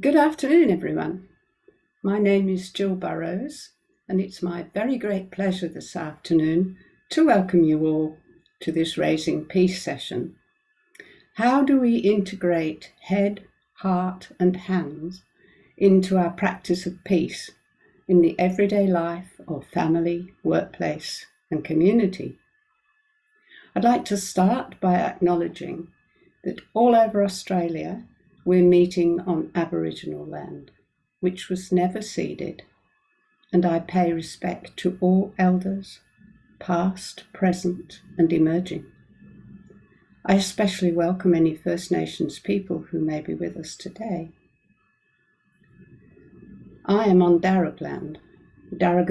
Good afternoon, everyone. My name is Jill Burrows, and it's my very great pleasure this afternoon to welcome you all to this Raising Peace session. How do we integrate head, heart, and hands into our practice of peace in the everyday life of family, workplace, and community? I'd like to start by acknowledging that all over Australia we're meeting on Aboriginal land, which was never ceded, and I pay respect to all elders, past, present, and emerging. I especially welcome any First Nations people who may be with us today. I am on Darug land, Darug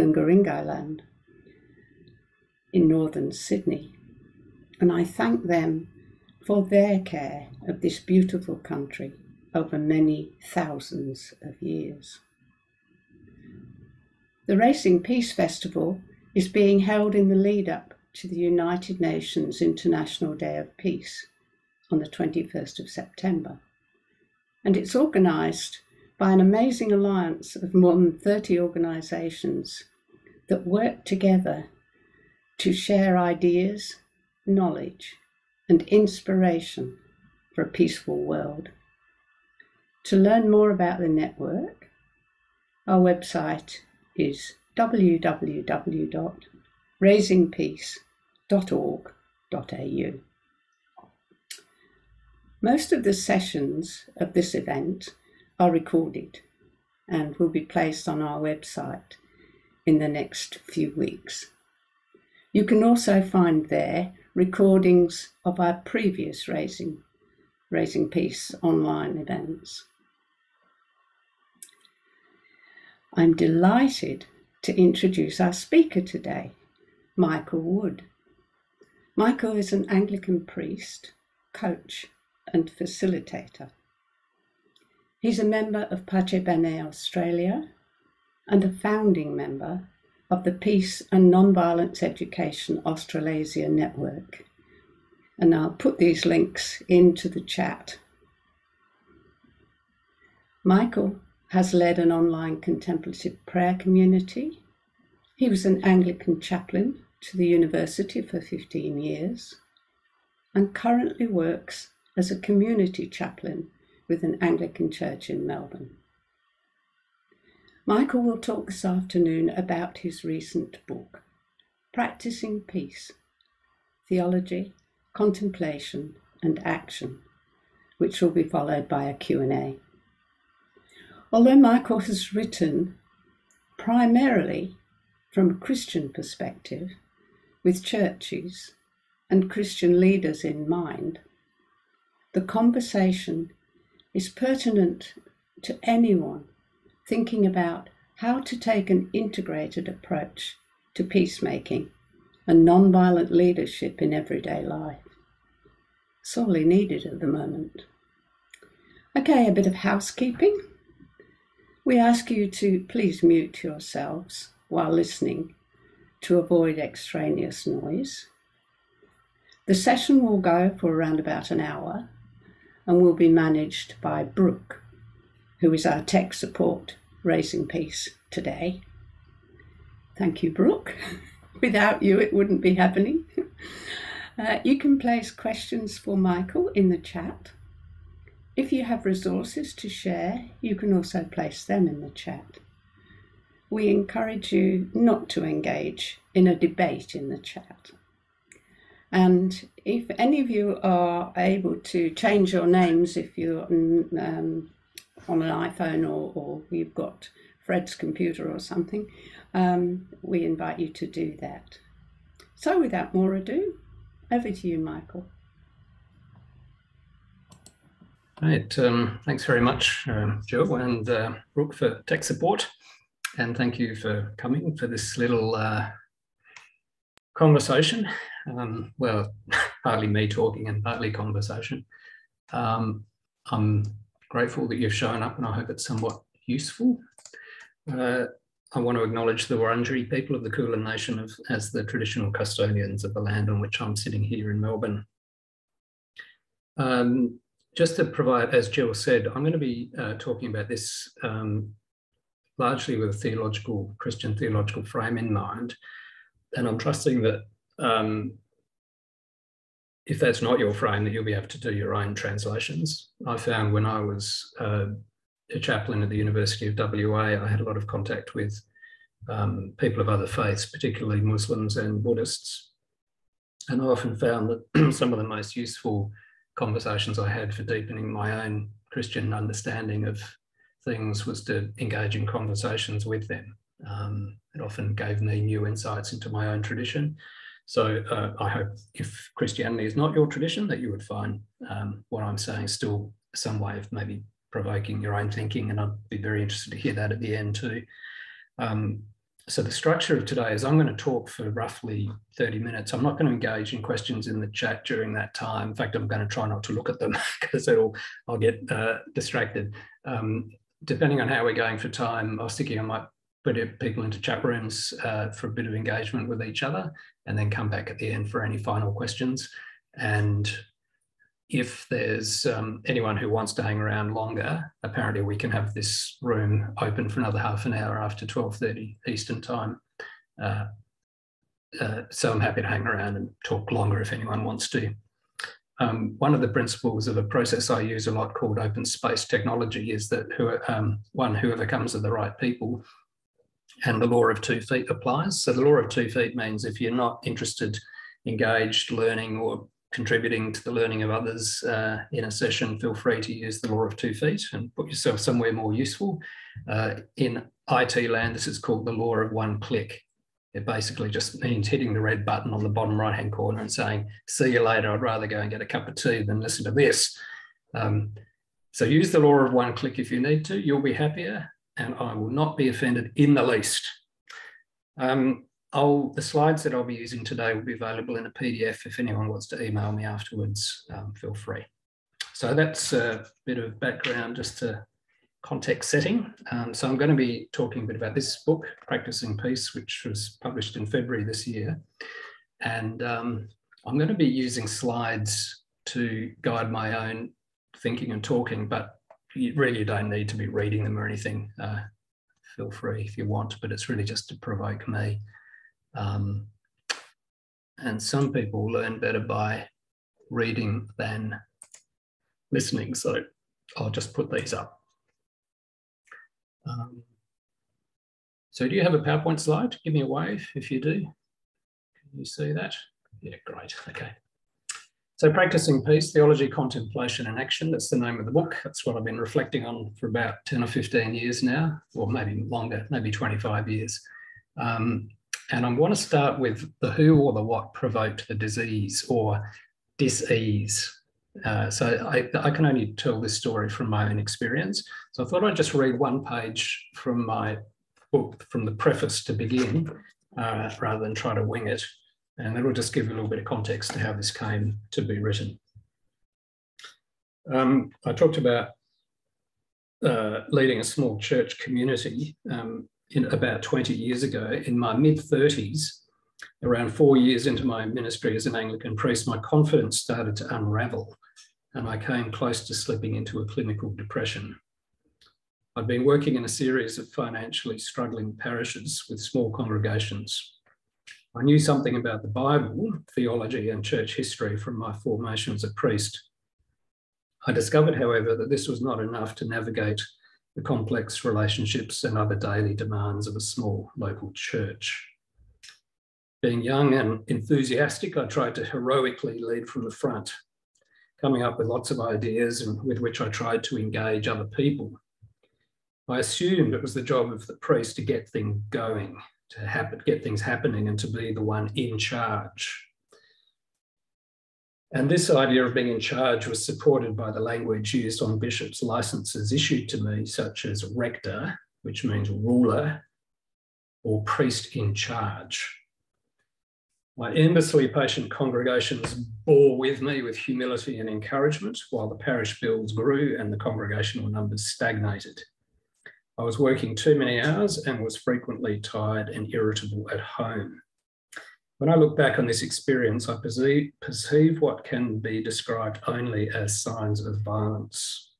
land, in northern Sydney, and I thank them for their care of this beautiful country over many thousands of years. The Raising Peace Festival is being held in the lead up to the United Nations International Day of Peace on the 21st of September. And it's organised by an amazing alliance of more than 30 organisations that work together to share ideas, knowledge, and inspiration for a peaceful world. To learn more about the network, our website is www.raisingpeace.org.au. Most of the sessions of this event are recorded and will be placed on our website in the next few weeks. You can also find there recordings of our previous Raising, Raising Peace online events. I'm delighted to introduce our speaker today. Michael Wood. Michael is an Anglican priest, coach, and facilitator. He's a member of Pace Bene Australia and a founding member of the Peace and Nonviolence Education Australasia Network. And I'll put these links into the chat. Michael has led an online contemplative prayer community. He was an Anglican chaplain to the university for 15 years and currently works as a community chaplain with an Anglican church in Melbourne. Michael will talk this afternoon about his recent book, Practicing Peace Theology, Contemplation and Action, which will be followed by a Q&A. Although Michael has written primarily from a Christian perspective, with churches and Christian leaders in mind, the conversation is pertinent to anyone thinking about how to take an integrated approach to peacemaking and non-violent leadership in everyday life. Sorely needed at the moment. Okay, a bit of housekeeping. We ask you to please mute yourselves while listening to avoid extraneous noise. The session will go for around about an hour and will be managed by Brooke, who is our tech support raising peace today. Thank you, Brooke. Without you, it wouldn't be happening. Uh, you can place questions for Michael in the chat. If you have resources to share, you can also place them in the chat we encourage you not to engage in a debate in the chat. And if any of you are able to change your names, if you're um, on an iPhone or, or, you've got Fred's computer or something, um, we invite you to do that. So, without more ado, over to you, Michael. Right. Um, thanks very much, uh, Joe and uh, Brooke, for tech support and thank you for coming for this little uh, conversation. Um, well, partly me talking and partly conversation. Um, I'm grateful that you've shown up and I hope it's somewhat useful. Uh, I want to acknowledge the Wurundjeri people of the Kulin Nation of, as the traditional custodians of the land on which I'm sitting here in Melbourne. Um, just to provide, as Jill said, I'm going to be uh, talking about this um, largely with a theological, Christian theological frame in mind. And I'm trusting that um, if that's not your frame, that you'll be able to do your own translations. I found when I was uh, a chaplain at the University of WA, I had a lot of contact with um, people of other faiths, particularly Muslims and Buddhists. And I often found that some of the most useful conversations I had for deepening my own Christian understanding of things was to engage in conversations with them. Um, it often gave me new insights into my own tradition. So uh, I hope if Christianity is not your tradition, that you would find um, what I'm saying still some way of maybe provoking your own thinking. And I'd be very interested to hear that at the end too. Um, so the structure of today is I'm going to talk for roughly 30 minutes. I'm not going to engage in questions in the chat during that time. In fact, I'm going to try not to look at them because it'll I'll get uh, distracted. Um, depending on how we're going for time, I was thinking I might put people into chat rooms uh, for a bit of engagement with each other and then come back at the end for any final questions. And if there's um, anyone who wants to hang around longer, apparently we can have this room open for another half an hour after 12.30 Eastern time. Uh, uh, so I'm happy to hang around and talk longer if anyone wants to. Um, one of the principles of a process I use a lot called open space technology is that who, um, one, whoever comes to the right people and the law of two feet applies. So the law of two feet means if you're not interested, engaged, learning, or contributing to the learning of others uh, in a session, feel free to use the law of two feet and put yourself somewhere more useful. Uh, in IT land, this is called the law of one click. It basically just means hitting the red button on the bottom right hand corner and saying, see you later, I'd rather go and get a cup of tea than listen to this. Um, so use the law of one click if you need to, you'll be happier and I will not be offended in the least. Um, the slides that I'll be using today will be available in a PDF. If anyone wants to email me afterwards, um, feel free. So that's a bit of background just to context setting. Um, so I'm going to be talking a bit about this book, Practicing Peace, which was published in February this year. And um, I'm going to be using slides to guide my own thinking and talking, but you really don't need to be reading them or anything. Uh, feel free if you want, but it's really just to provoke me. Um, and some people learn better by reading than listening. So I'll just put these up. Um, so do you have a PowerPoint slide? Give me a wave if you do. Can you see that? Yeah, great. Okay. So practicing peace, theology, contemplation and action, that's the name of the book. That's what I've been reflecting on for about 10 or 15 years now, or maybe longer, maybe 25 years. Um, and I want to start with the who or the what provoked the disease or disease. Uh, so I, I, can only tell this story from my own experience. So I thought I'd just read one page from my book, from the preface to begin, uh, rather than try to wing it. And that'll just give you a little bit of context to how this came to be written. Um, I talked about uh, leading a small church community um, in about 20 years ago. In my mid 30s, around four years into my ministry as an Anglican priest, my confidence started to unravel and I came close to slipping into a clinical depression. I'd been working in a series of financially struggling parishes with small congregations. I knew something about the Bible, theology, and church history from my formation as a priest. I discovered, however, that this was not enough to navigate the complex relationships and other daily demands of a small local church. Being young and enthusiastic, I tried to heroically lead from the front, coming up with lots of ideas and with which I tried to engage other people. I assumed it was the job of the priest to get things going, to happen, get things happening and to be the one in charge. And this idea of being in charge was supported by the language used on bishops' licenses issued to me, such as rector, which means ruler, or priest in charge. My endlessly patient congregations bore with me with humility and encouragement while the parish bills grew and the congregational numbers stagnated. I was working too many hours and was frequently tired and irritable at home. When I look back on this experience, I perceive, perceive what can be described only as signs of violence.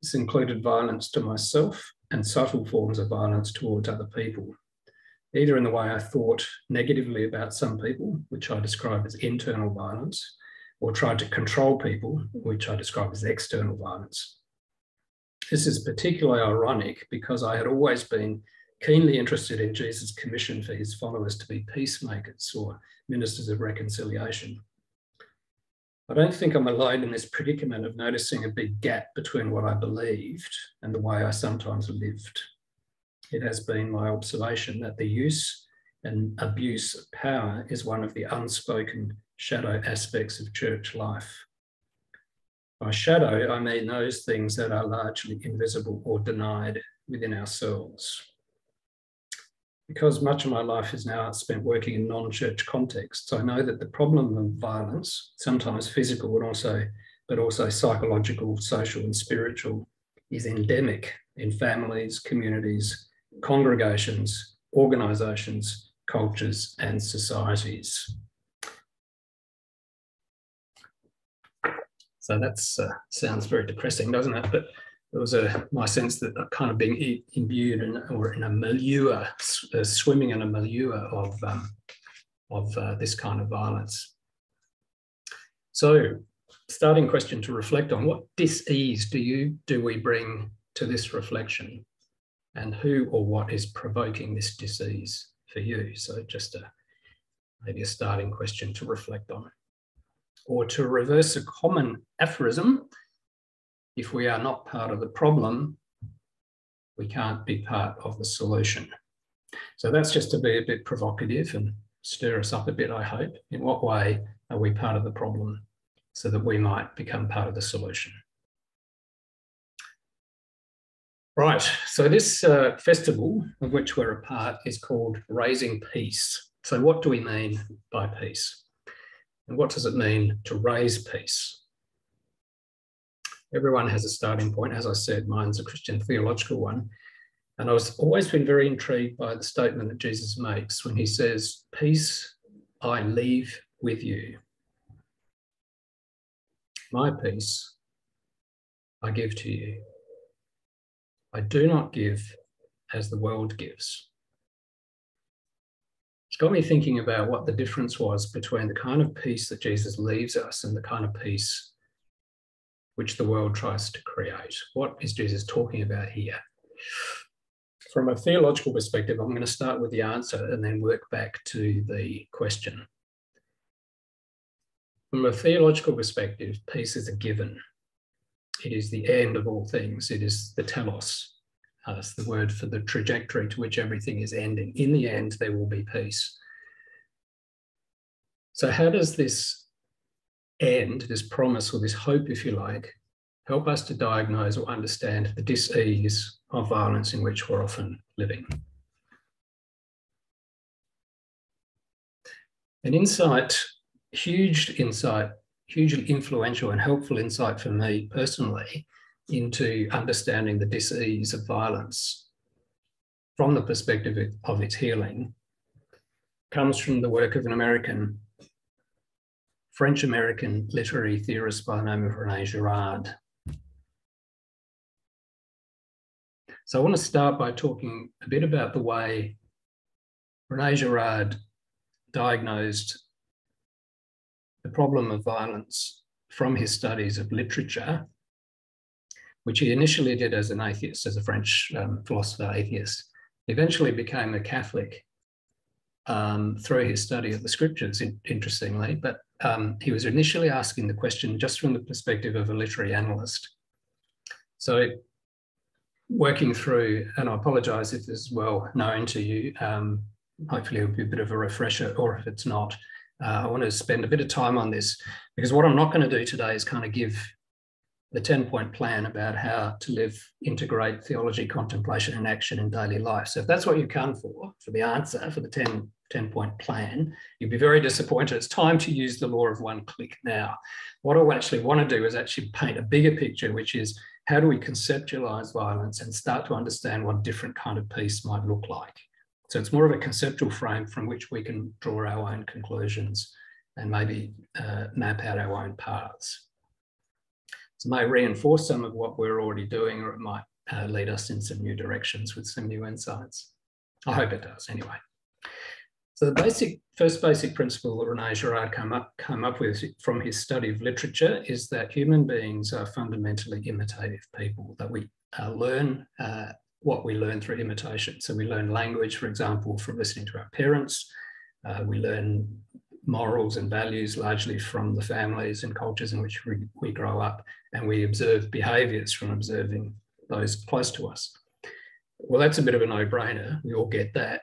This included violence to myself and subtle forms of violence towards other people, either in the way I thought negatively about some people, which I describe as internal violence, or tried to control people, which I describe as external violence. This is particularly ironic because I had always been keenly interested in Jesus' commission for his followers to be peacemakers or ministers of reconciliation. I don't think I'm alone in this predicament of noticing a big gap between what I believed and the way I sometimes lived. It has been my observation that the use and abuse of power is one of the unspoken shadow aspects of church life. By shadow, I mean those things that are largely invisible or denied within ourselves because much of my life is now spent working in non-church contexts, I know that the problem of violence, sometimes physical, but also but also psychological, social, and spiritual, is endemic in families, communities, congregations, organisations, cultures, and societies. So that uh, sounds very depressing, doesn't it? But there was a my sense that kind of being imbued in or in a milieu, uh, swimming in a milieu of um, of uh, this kind of violence. So, starting question to reflect on: What dis-ease do you do we bring to this reflection, and who or what is provoking this dis-ease for you? So, just a maybe a starting question to reflect on, or to reverse a common aphorism if we are not part of the problem, we can't be part of the solution. So that's just to be a bit provocative and stir us up a bit, I hope. In what way are we part of the problem so that we might become part of the solution? Right, so this uh, festival of which we're a part is called Raising Peace. So, what do we mean by peace? And what does it mean to raise peace? Everyone has a starting point. As I said, mine's a Christian theological one. And I was always been very intrigued by the statement that Jesus makes when he says, Peace I leave with you. My peace I give to you. I do not give as the world gives. It's got me thinking about what the difference was between the kind of peace that Jesus leaves us and the kind of peace which the world tries to create. What is Jesus talking about here? From a theological perspective, I'm going to start with the answer and then work back to the question. From a theological perspective, peace is a given. It is the end of all things. It is the telos. Uh, that's the word for the trajectory to which everything is ending. In the end, there will be peace. So, how does this and this promise or this hope, if you like, help us to diagnose or understand the dis-ease of violence in which we're often living. An insight, huge insight, hugely influential and helpful insight for me personally into understanding the dis-ease of violence from the perspective of its healing comes from the work of an American French American literary theorist by the name of Rene Girard. So I want to start by talking a bit about the way Rene Girard diagnosed the problem of violence from his studies of literature, which he initially did as an atheist, as a French um, philosopher atheist. He eventually became a Catholic um, through his study of the scriptures, interestingly, but um, he was initially asking the question just from the perspective of a literary analyst. So working through, and I apologize if this is well known to you, um, hopefully it'll be a bit of a refresher, or if it's not, uh, I want to spend a bit of time on this because what I'm not going to do today is kind of give the 10 point plan about how to live, integrate theology, contemplation, and action in daily life. So if that's what you come for, for the answer, for the 10 10 point plan, you'd be very disappointed. It's time to use the law of one click now. What I actually want to do is actually paint a bigger picture, which is how do we conceptualize violence and start to understand what different kind of peace might look like? So it's more of a conceptual frame from which we can draw our own conclusions and maybe uh, map out our own paths. So it may reinforce some of what we're already doing, or it might uh, lead us in some new directions with some new insights. I hope it does anyway. So the basic, first basic principle that Rene Girard came up, come up with from his study of literature is that human beings are fundamentally imitative people, that we uh, learn uh, what we learn through imitation. So we learn language, for example, from listening to our parents. Uh, we learn morals and values largely from the families and cultures in which we, we grow up, and we observe behaviors from observing those close to us. Well, that's a bit of a no-brainer. We all get that.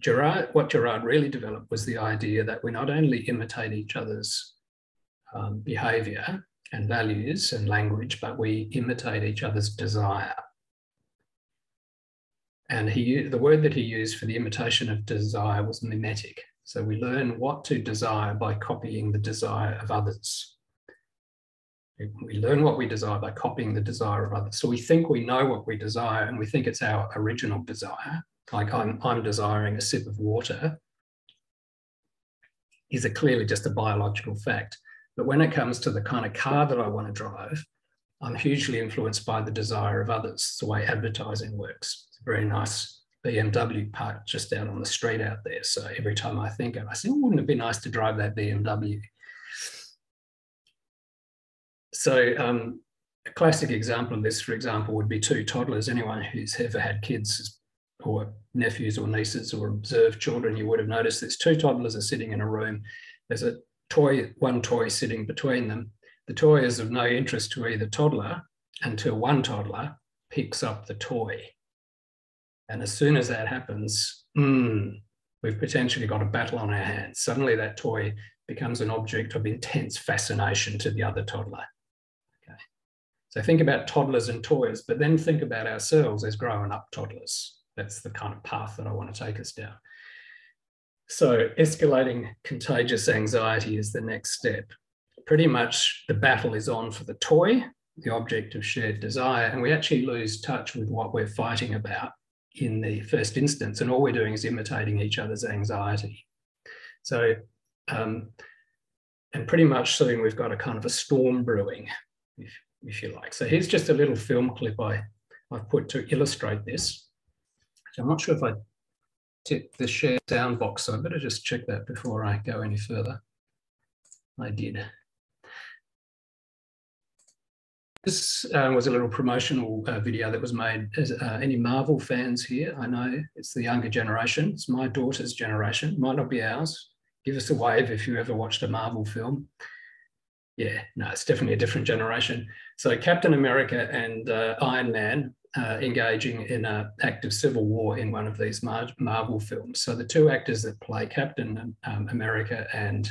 Girard, what Girard really developed was the idea that we not only imitate each other's um, behavior and values and language, but we imitate each other's desire. And he, the word that he used for the imitation of desire was mimetic. So we learn what to desire by copying the desire of others. We learn what we desire by copying the desire of others. So we think we know what we desire and we think it's our original desire like I'm, I'm desiring a sip of water, is a clearly just a biological fact. But when it comes to the kind of car that I want to drive, I'm hugely influenced by the desire of others. The way advertising works. It's a very nice BMW parked just out on the street out there. So every time I think of it, I say, oh, wouldn't it be nice to drive that BMW? So um, a classic example of this, for example, would be two toddlers. Anyone who's ever had kids or nephews or nieces or observed children, you would have noticed there's two toddlers are sitting in a room. There's a toy, one toy sitting between them. The toy is of no interest to either toddler until one toddler picks up the toy. And as soon as that happens, mm, we've potentially got a battle on our hands. Suddenly that toy becomes an object of intense fascination to the other toddler. So think about toddlers and toys, but then think about ourselves as growing up toddlers that's the kind of path that I want to take us down. So escalating contagious anxiety is the next step. Pretty much the battle is on for the toy, the object of shared desire, and we actually lose touch with what we're fighting about in the first instance, and all we're doing is imitating each other's anxiety. So, um, and pretty much soon we've got a kind of a storm brewing, if you like. So here's just a little film clip I, I've put to illustrate this. I'm not sure if I ticked the share down box, so I better just check that before I go any further. I did. This uh, was a little promotional uh, video that was made. As, uh, any Marvel fans here? I know it's the younger generation. It's my daughter's generation. Might not be ours. Give us a wave if you ever watched a Marvel film. Yeah, no, it's definitely a different generation. So Captain America and uh, Iron Man uh, engaging in an active civil war in one of these Marvel films. So the two actors that play Captain um, America and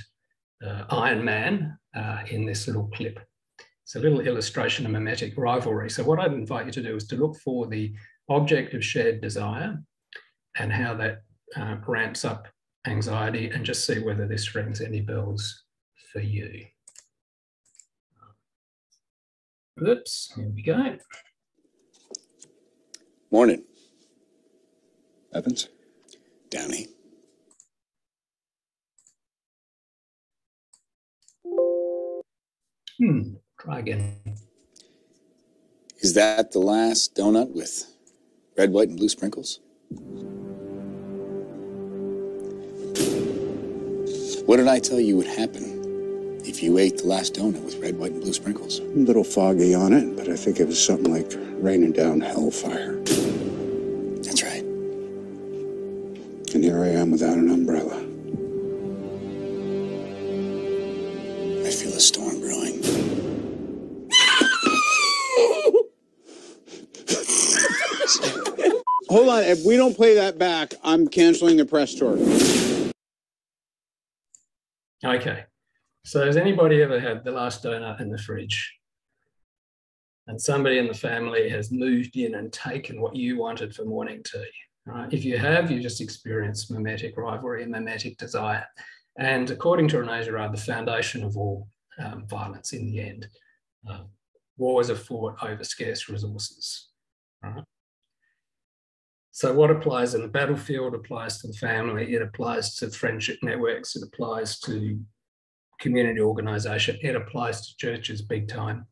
uh, Iron Man uh, in this little clip. It's a little illustration of mimetic rivalry. So what I'd invite you to do is to look for the object of shared desire and how that uh, ramps up anxiety and just see whether this rings any bells for you. Oops, here we go. Morning. Evans? Downey. Hmm, try again. Is that the last donut with red, white, and blue sprinkles? What did I tell you would happen if you ate the last donut with red, white, and blue sprinkles? A little foggy on it, but I think it was something like raining down hellfire. That's right. And here I am without an umbrella. I feel a storm brewing. Hold on, if we don't play that back, I'm canceling the press tour. Okay. So has anybody ever had the last donut in the fridge? and somebody in the family has moved in and taken what you wanted for morning tea. Right? If you have, you just experience mimetic rivalry and mimetic desire. And according to Rene Girard, the foundation of all um, violence in the end, uh, wars are fought over scarce resources. Right? So, what applies in the battlefield applies to the family, it applies to friendship networks, it applies to community organisation, it applies to churches big time.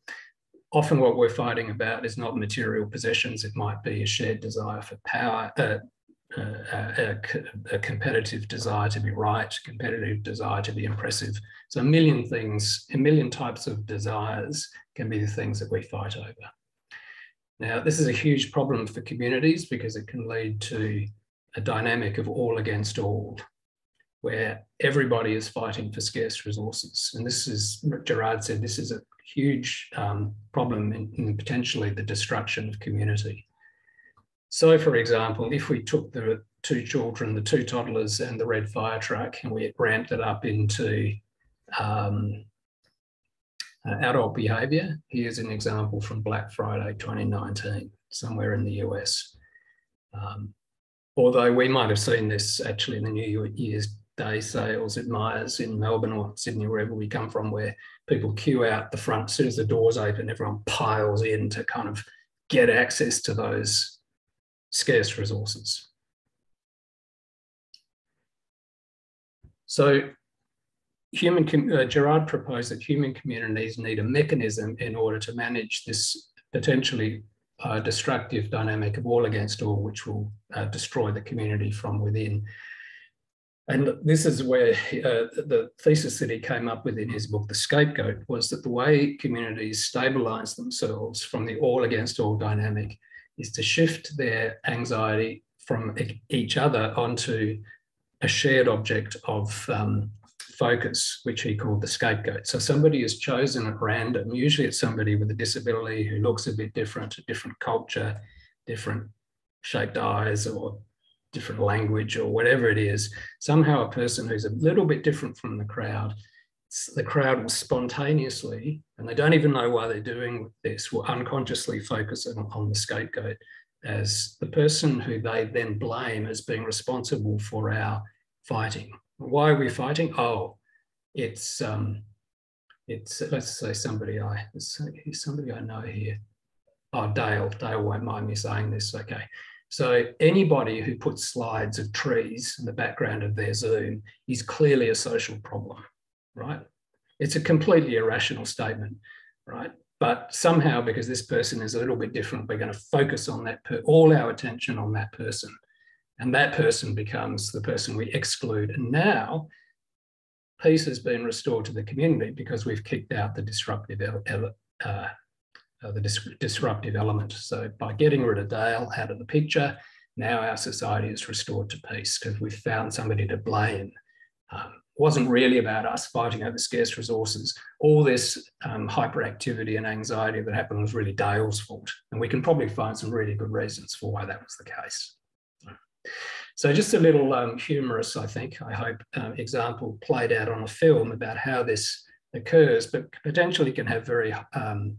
Often, what we're fighting about is not material possessions, it might be a shared desire for power, uh, uh, a, a, competitive desire to be right, competitive desire to be impressive. So, a million things, a million types of desires can be the things that we fight over. Now, this is a huge problem for communities because it can lead to a dynamic of all against all, where everybody is fighting for scarce resources. And this is, Girard said, this is a huge um, problem in, in potentially the destruction of community. So, for example, if we took the two children, the two toddlers, and the red fire truck, and we ramped it up into um, uh, adult behaviour. Here's an example from Black Friday 2019, somewhere in the US. Um, although we might have seen this actually in the New Year's Day sales at Myers in Melbourne or Sydney, wherever we come from, where people queue out the front as soon as the doors open, everyone piles in to kind of get access to those scarce resources. So human uh, Girard proposed that human communities need a mechanism in order to manage this potentially uh, destructive dynamic of all against all, which will uh, destroy the community from within. And this is where uh, the thesis that he came up with in his book, The Scapegoat, was that the way communities stabilize themselves from the all against all dynamic is to shift their anxiety from each other onto a shared object of um, focus, which he called the scapegoat. So somebody is chosen at random. Usually it's somebody with a disability who looks a bit different, a different culture, different shaped eyes or different language or whatever it is. Somehow a person who's a little bit different from the crowd, the crowd will spontaneously, and they don't even know why they're doing this, will unconsciously focus on, on the scapegoat as the person who they then blame as being responsible for our fighting why are we fighting? Oh, it's um, it's let's say somebody I somebody I know here. Oh, Dale. Dale won't mind me saying this. Okay. So anybody who puts slides of trees in the background of their Zoom is clearly a social problem, right? It's a completely irrational statement, right? But somehow, because this person is a little bit different, we're going to focus on that, all our attention on that person. And that person becomes the person we exclude. And now peace has been restored to the community because we've kicked out the disruptive, uh, uh, the dis disruptive element. So by getting rid of Dale out of the picture, now our society is restored to peace because we've found somebody to blame. Um, wasn't really about us fighting over scarce resources. All this um, hyperactivity and anxiety that happened was really Dale's fault. And we can probably find some really good reasons for why that was the case. So just a little um, humorous, I think, I hope, uh, example played out on a film about how this occurs, but potentially can have very um,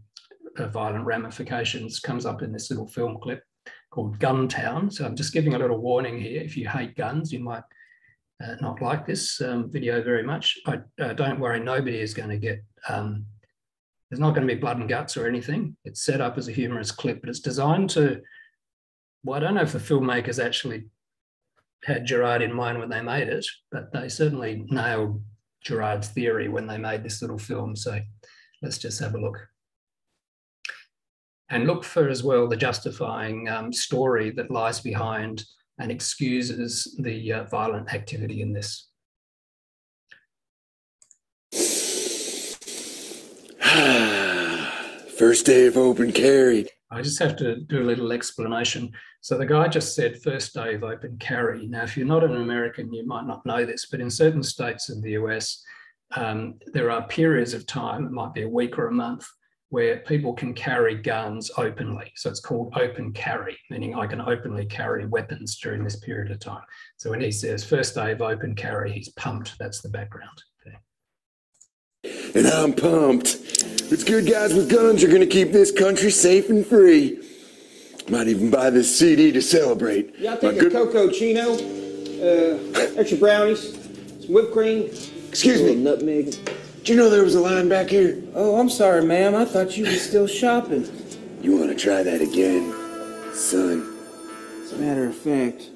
violent ramifications, comes up in this little film clip called Guntown. So I'm just giving a little warning here. If you hate guns, you might uh, not like this um, video very much. I, uh, don't worry, nobody is going to get, um, there's not going to be blood and guts or anything. It's set up as a humorous clip, but it's designed to well, I don't know if the filmmakers actually had Girard in mind when they made it, but they certainly nailed Girard's theory when they made this little film. So let's just have a look. And look for as well the justifying um, story that lies behind and excuses the uh, violent activity in this. First day of open carry. I just have to do a little explanation. So the guy just said first day of open carry. Now, if you're not an American, you might not know this, but in certain states of the US, um, there are periods of time, it might be a week or a month, where people can carry guns openly. So it's called open carry, meaning I can openly carry weapons during this period of time. So when he says first day of open carry, he's pumped. That's the background. Okay. And I'm pumped. It's good guys with guns are going to keep this country safe and free. Might even buy this CD to celebrate. Y'all take a good... cocoa chino, uh, extra brownies, some whipped cream. Excuse me. Nutmeg. Did you know there was a line back here? Oh, I'm sorry, ma'am. I thought you were still shopping. You want to try that again, son? As a matter of fact,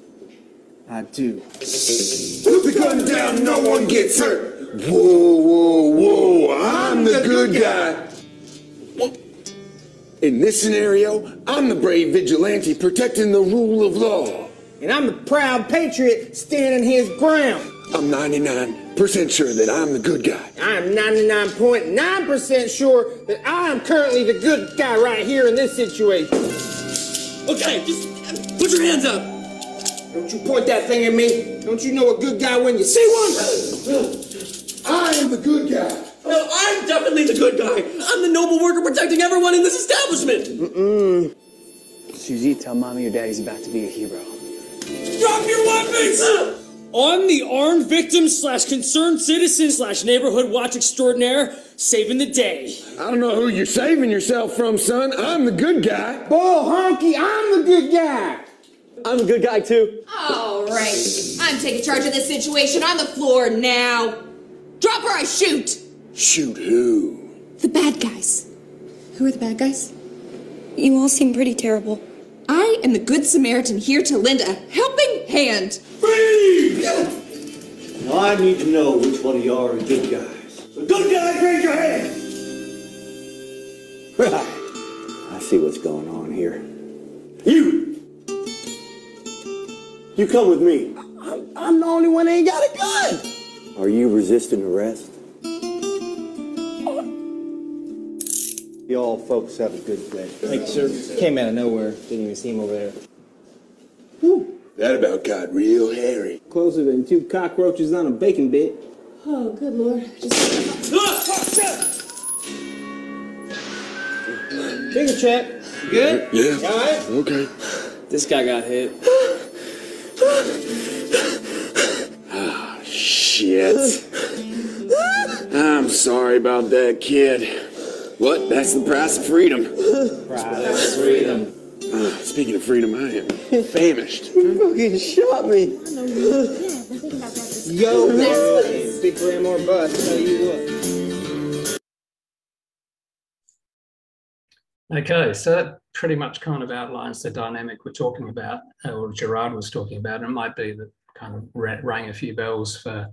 I do. Put the gun down, no one gets hurt. Whoa, whoa, whoa, I'm the good guy. In this scenario, I'm the brave vigilante protecting the rule of law. And I'm the proud patriot standing his ground. I'm 99% sure that I'm the good guy. I am 99.9% sure that I am currently the good guy right here in this situation. Okay, just put your hands up. Don't you point that thing at me. Don't you know a good guy when you see one? I am the good guy. No, I'm definitely the good guy. I'm the noble worker protecting everyone in this establishment. Mm-mm. Susie, tell mommy your daddy's about to be a hero. Drop your weapons! I'm the armed victim slash concerned citizen slash neighborhood watch extraordinaire saving the day. I don't know who you're saving yourself from, son. I'm the good guy. Bull honky, I'm the good guy. I'm a good guy too. All right. I'm taking charge of this situation on the floor now. Drop or I shoot. Shoot who? The bad guys. Who are the bad guys? You all seem pretty terrible. I am the good Samaritan here to lend a helping hand. Freeze! Now I need to know which one of y'all are good guys. The good guys, raise your hand! Right. I see what's going on here. You! You come with me. I'm, I'm the only one that ain't got a gun. Are you resisting arrest? Y'all folks have a good day. Thank you, sir. Came out of nowhere. Didn't even see him over there. That about got real hairy. Closer than two cockroaches on a bacon bit. Oh, good lord. Finger check. You good? Yeah. You all right? Okay. This guy got hit. Ah, shit. I'm sorry about that, kid. What? That's the price of freedom. price of Freedom. Uh, speaking of freedom, I am famished. You fucking shot me. Yo, man. Big Grandma bus. Tell you what. Okay, so that pretty much kind of outlines the dynamic we're talking about, or Girard was talking about. And it might be that kind of rang a few bells for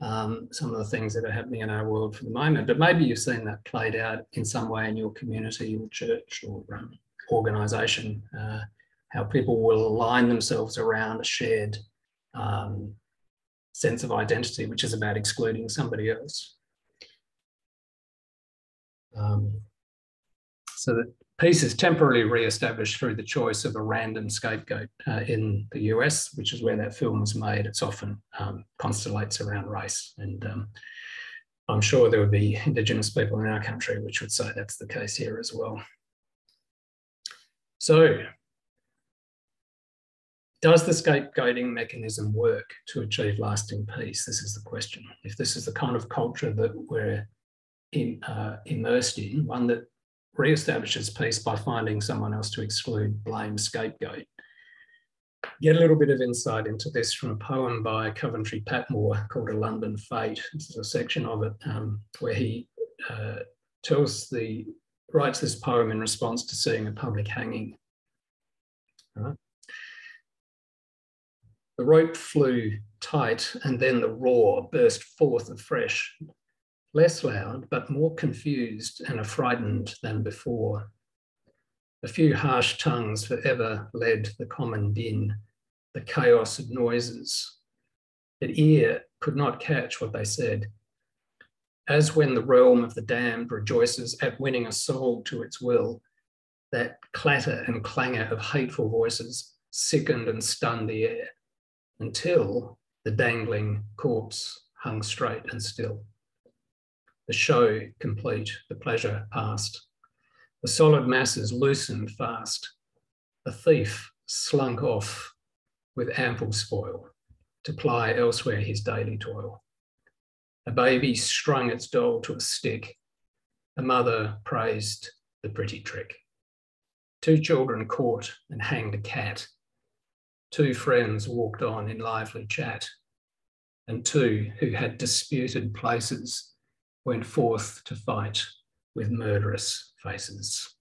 um, some of the things that are happening in our world for the moment. But maybe you've seen that played out in some way in your community or church or um, organisation, uh, how people will align themselves around a shared um, sense of identity, which is about excluding somebody else. Um, so that peace is temporarily re-established through the choice of a random scapegoat uh, in the US, which is where that film was made. It's often um, constellates around race. And um, I'm sure there would be Indigenous people in our country which would say that's the case here as well. So, does the scapegoating mechanism work to achieve lasting peace? This is the question. If this is the kind of culture that we're in, uh, immersed in, one that re-establishes peace by finding someone else to exclude, blame, scapegoat. Get a little bit of insight into this from a poem by Coventry Patmore called A London Fête. This is a section of it um, where he uh, tells the, writes this poem in response to seeing a public hanging. Right. The rope flew tight and then the roar burst forth afresh less loud, but more confused and affrighted than before. A few harsh tongues forever led the common din, the chaos of noises. That ear could not catch what they said. As when the realm of the damned rejoices at winning a soul to its will, that clatter and clangor of hateful voices sickened and stunned the air until the dangling corpse hung straight and still the show complete, the pleasure past. The solid masses loosened fast. A thief slunk off with ample spoil to ply elsewhere his daily toil. A baby strung its doll to a stick. A mother praised the pretty trick. Two children caught and hanged a cat. Two friends walked on in lively chat. And two who had disputed places went forth to fight with murderous faces.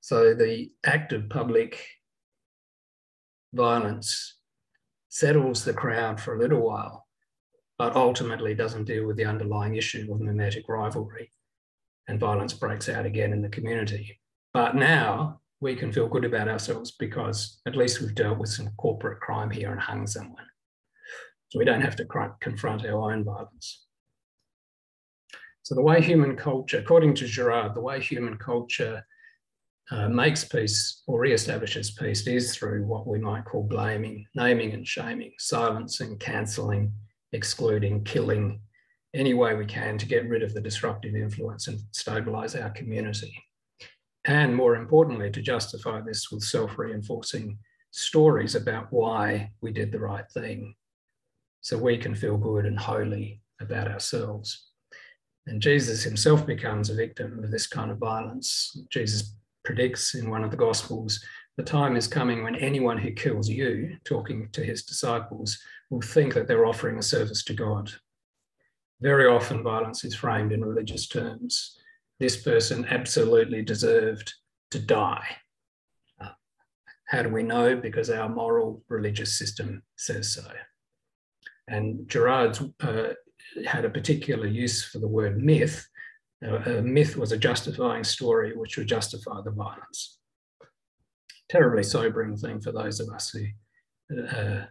So the act of public violence settles the crowd for a little while, but ultimately doesn't deal with the underlying issue of mimetic rivalry, and violence breaks out again in the community. But now we can feel good about ourselves because at least we've dealt with some corporate crime here and hung someone. So we don't have to confront our own violence. So the way human culture, according to Girard, the way human culture uh, makes peace or re-establishes peace is through what we might call blaming, naming and shaming, silencing, cancelling, excluding, killing, any way we can to get rid of the disruptive influence and stabilise our community. And more importantly, to justify this with self-reinforcing stories about why we did the right thing. So we can feel good and holy about ourselves. And Jesus himself becomes a victim of this kind of violence. Jesus predicts in one of the Gospels the time is coming when anyone who kills you, talking to his disciples, will think that they're offering a service to God. Very often, violence is framed in religious terms. This person absolutely deserved to die. Uh, how do we know? Because our moral religious system says so. And Girard's uh, had a particular use for the word myth. A myth was a justifying story which would justify the violence. Terribly sobering thing for those of us who uh,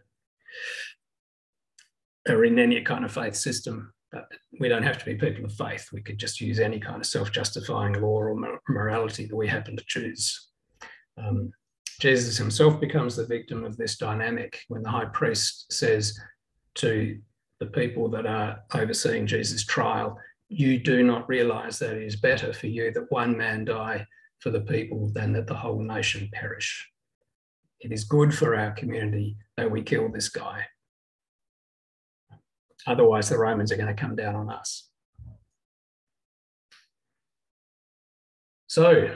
are in any kind of faith system. But we don't have to be people of faith. We could just use any kind of self-justifying law or morality that we happen to choose. Um, Jesus himself becomes the victim of this dynamic when the high priest says to the people that are overseeing Jesus' trial, you do not realize that it is better for you that one man die for the people than that the whole nation perish. It is good for our community that we kill this guy. Otherwise, the Romans are going to come down on us. So,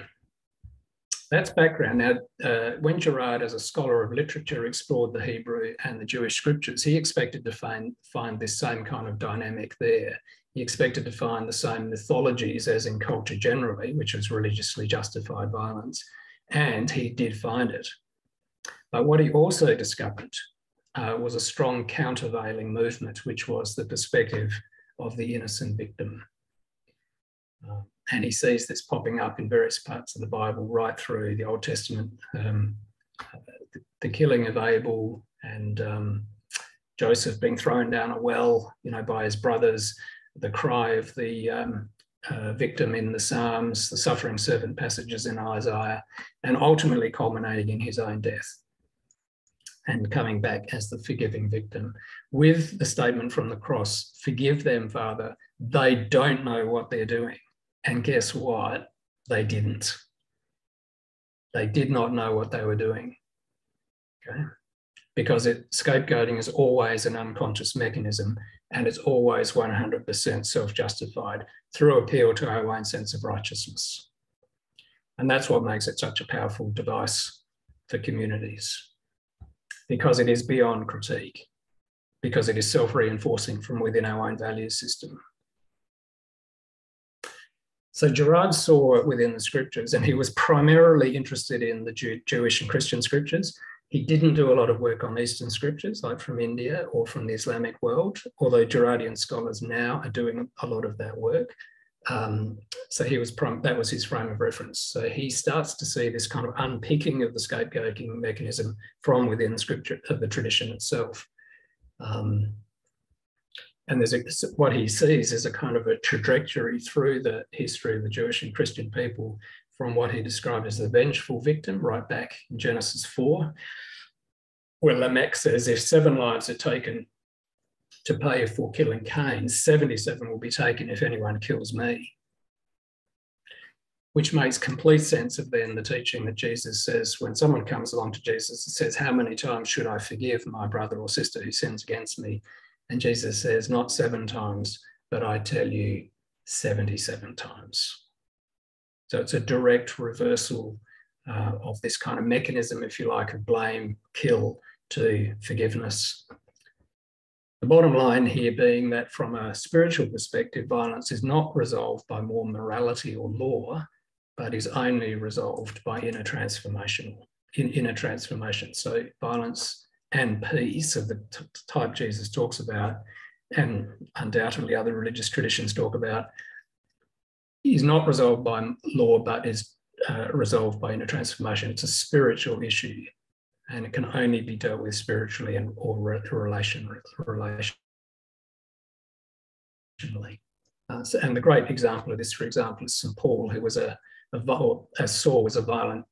that's background. Now, uh, when Girard, as a scholar of literature, explored the Hebrew and the Jewish scriptures, he expected to find, find this same kind of dynamic there. He expected to find the same mythologies as in culture generally, which was religiously justified violence, and he did find it. But what he also discovered uh, was a strong countervailing movement, which was the perspective of the innocent victim. Uh, and he sees this popping up in various parts of the Bible, right through the Old Testament, um, the, killing of Abel and um, Joseph being thrown down a well, you know, by his brothers, the cry of the um, uh, victim in the Psalms, the suffering servant passages in Isaiah, and ultimately culminating in his own death and coming back as the forgiving victim with the statement from the cross, forgive them, Father, they don't know what they're doing. And guess what? They didn't. They did not know what they were doing. Okay. Because it, scapegoating is always an unconscious mechanism and it's always 100% self justified through appeal to our own sense of righteousness. And that's what makes it such a powerful device for communities because it is beyond critique, because it is self reinforcing from within our own value system. So Girard saw it within the scriptures, and he was primarily interested in the Jew Jewish and Christian scriptures. He didn't do a lot of work on Eastern scriptures, like from India or from the Islamic world, although Girardian scholars now are doing a lot of that work. Um, so he was that was his frame of reference. So he starts to see this kind of unpicking of the scapegoating mechanism from within the scripture of the tradition itself. Um, and there's a, what he sees is a kind of a trajectory through the history of the Jewish and Christian people from what he described as the vengeful victim, right back in Genesis 4, where Lamech says, if seven lives are taken to pay for killing Cain, 77 will be taken if anyone kills me. Which makes complete sense of then the teaching that Jesus says when someone comes along to Jesus and says, How many times should I forgive my brother or sister who sins against me? And Jesus says, Not seven times, but I tell you 77 times. So it's a direct reversal uh, of this kind of mechanism, if you like, of blame, kill to forgiveness. The bottom line here being that from a spiritual perspective, violence is not resolved by more morality or law, but is only resolved by inner transformation. In, inner transformation. So violence and peace of the type Jesus talks about, and undoubtedly other religious traditions talk about, is not resolved by law, but is uh, resolved by inner transformation. It's a spiritual issue, and it can only be dealt with spiritually and or relation, relationally. Uh, so, and the great example of this, for example, is St. Paul, who was a, a as Saul was a violent,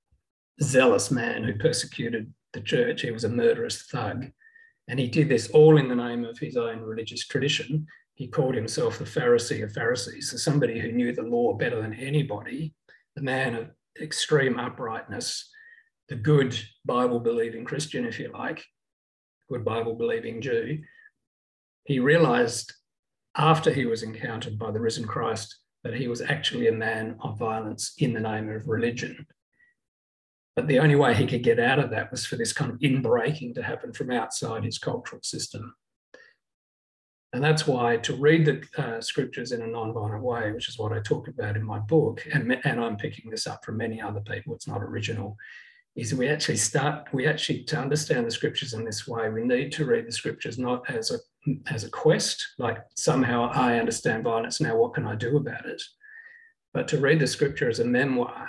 zealous man who persecuted the church. He was a murderous thug. And he did this all in the name of his own religious tradition. He called himself the Pharisee of Pharisees, so somebody who knew the law better than anybody, the man of extreme uprightness, the good Bible believing Christian, if you like, good Bible believing Jew. He realized after he was encountered by the risen Christ that he was actually a man of violence in the name of religion. But the only way he could get out of that was for this kind of inbreaking to happen from outside his cultural system. And that's why to read the uh, scriptures in a non-violent way, which is what I talk about in my book, and, and I'm picking this up from many other people, it's not original, is we actually start, we actually, to understand the scriptures in this way, we need to read the scriptures not as a, as a quest, like somehow I understand violence, now what can I do about it? But to read the scripture as a memoir,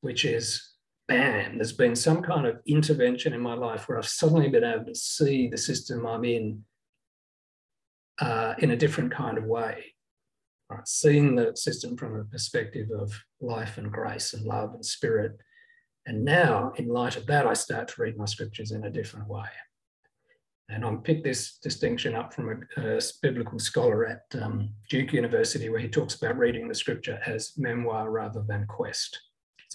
which is bam, there's been some kind of intervention in my life where I've suddenly been able to see the system I'm in uh, in a different kind of way. Right? Seeing the system from a perspective of life and grace and love and spirit. And now, in light of that, I start to read my scriptures in a different way. And I picked this distinction up from a, a biblical scholar at um, Duke University, where he talks about reading the scripture as memoir rather than quest.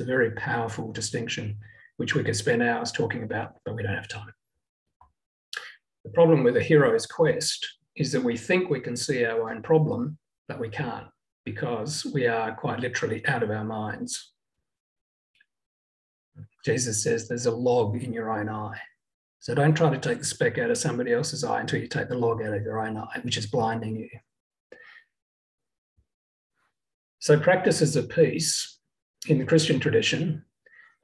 A very powerful distinction, which we could spend hours talking about, but we don't have time. The problem with a hero's quest is that we think we can see our own problem, but we can't because we are quite literally out of our minds. Jesus says there's a log in your own eye. So don't try to take the speck out of somebody else's eye until you take the log out of your own eye, which is blinding you. So practices of peace in the Christian tradition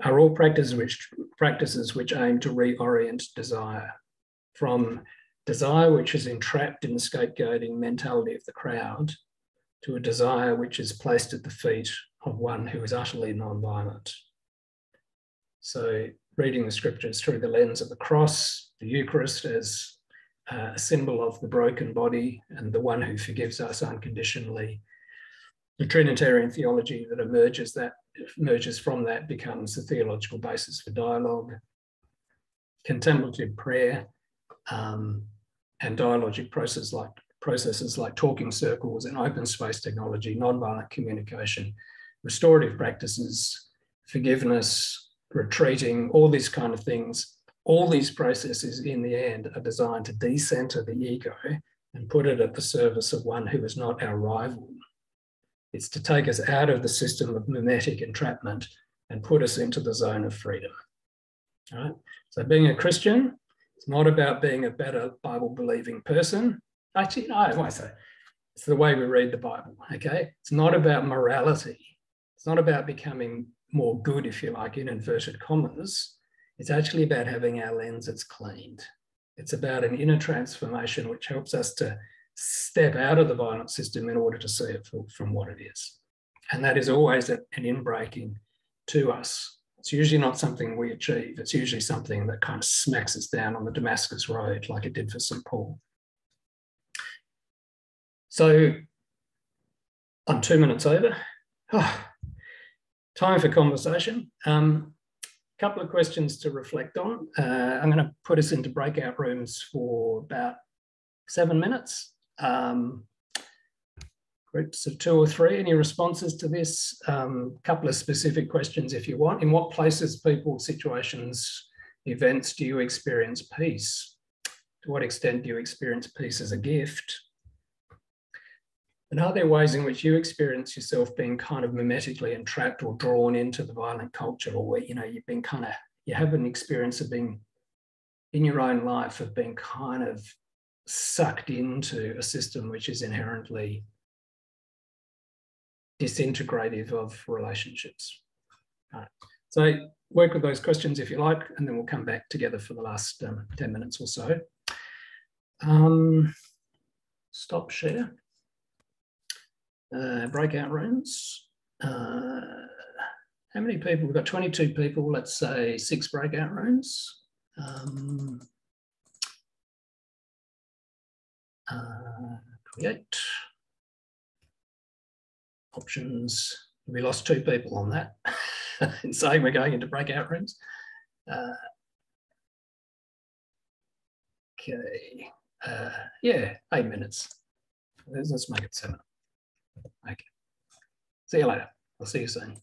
are all practices which, practices which aim to reorient desire from desire which is entrapped in the scapegoating mentality of the crowd to a desire which is placed at the feet of one who is utterly non-violent. So reading the scriptures through the lens of the cross, the Eucharist as uh, a symbol of the broken body and the one who forgives us unconditionally. The Trinitarian theology that emerges that emerges from that becomes the theological basis for dialogue. Contemplative prayer um, and dialogic processes like processes like talking circles and open space technology, nonviolent communication, restorative practices, forgiveness, retreating, all these kind of things. All these processes in the end are designed to decenter the ego and put it at the service of one who is not our rival. It's to take us out of the system of mimetic entrapment and put us into the zone of freedom. All right? So being a Christian it's not about being a better Bible believing person. Actually, no, I say. It's the way we read the Bible, okay? It's not about morality. It's not about becoming more good, if you like, in inverted commas. It's actually about having our lens lenses cleaned. It's about an inner transformation which helps us to step out of the violent system in order to see it from what it is. And that is always an inbreaking to us it's usually not something we achieve. It's usually something that kind of smacks us down on the Damascus Road, like it did for St. Paul. So I'm two minutes over. Oh, time for conversation. A um, couple of questions to reflect on. Uh, I'm going to put us into breakout rooms for about seven minutes. Um, groups of two or three. Any responses to this? A um, couple of specific questions if you want. In what places, people, situations, events do you experience peace? To what extent do you experience peace as a gift? And are there ways in which you experience yourself being kind of mimetically entrapped or drawn into the violent culture, or where you know you've been kind of you have an experience of being in your own life of being kind of sucked into a system which is inherently disintegrative of relationships. Right. So work with those questions if you like, and then we'll come back together for the last um, 10 minutes or so. Um, stop share. Uh, breakout rooms. Uh, how many people? We've got 22 people, let's say six breakout rooms. Um, uh, create options. We lost two people on that in saying we're going into breakout rooms. Uh, okay, uh, yeah, eight minutes. Let's, let's make it seven. Okay. See you later. I'll see you soon.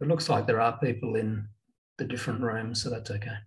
It looks like there are people in the different rooms, so that's okay.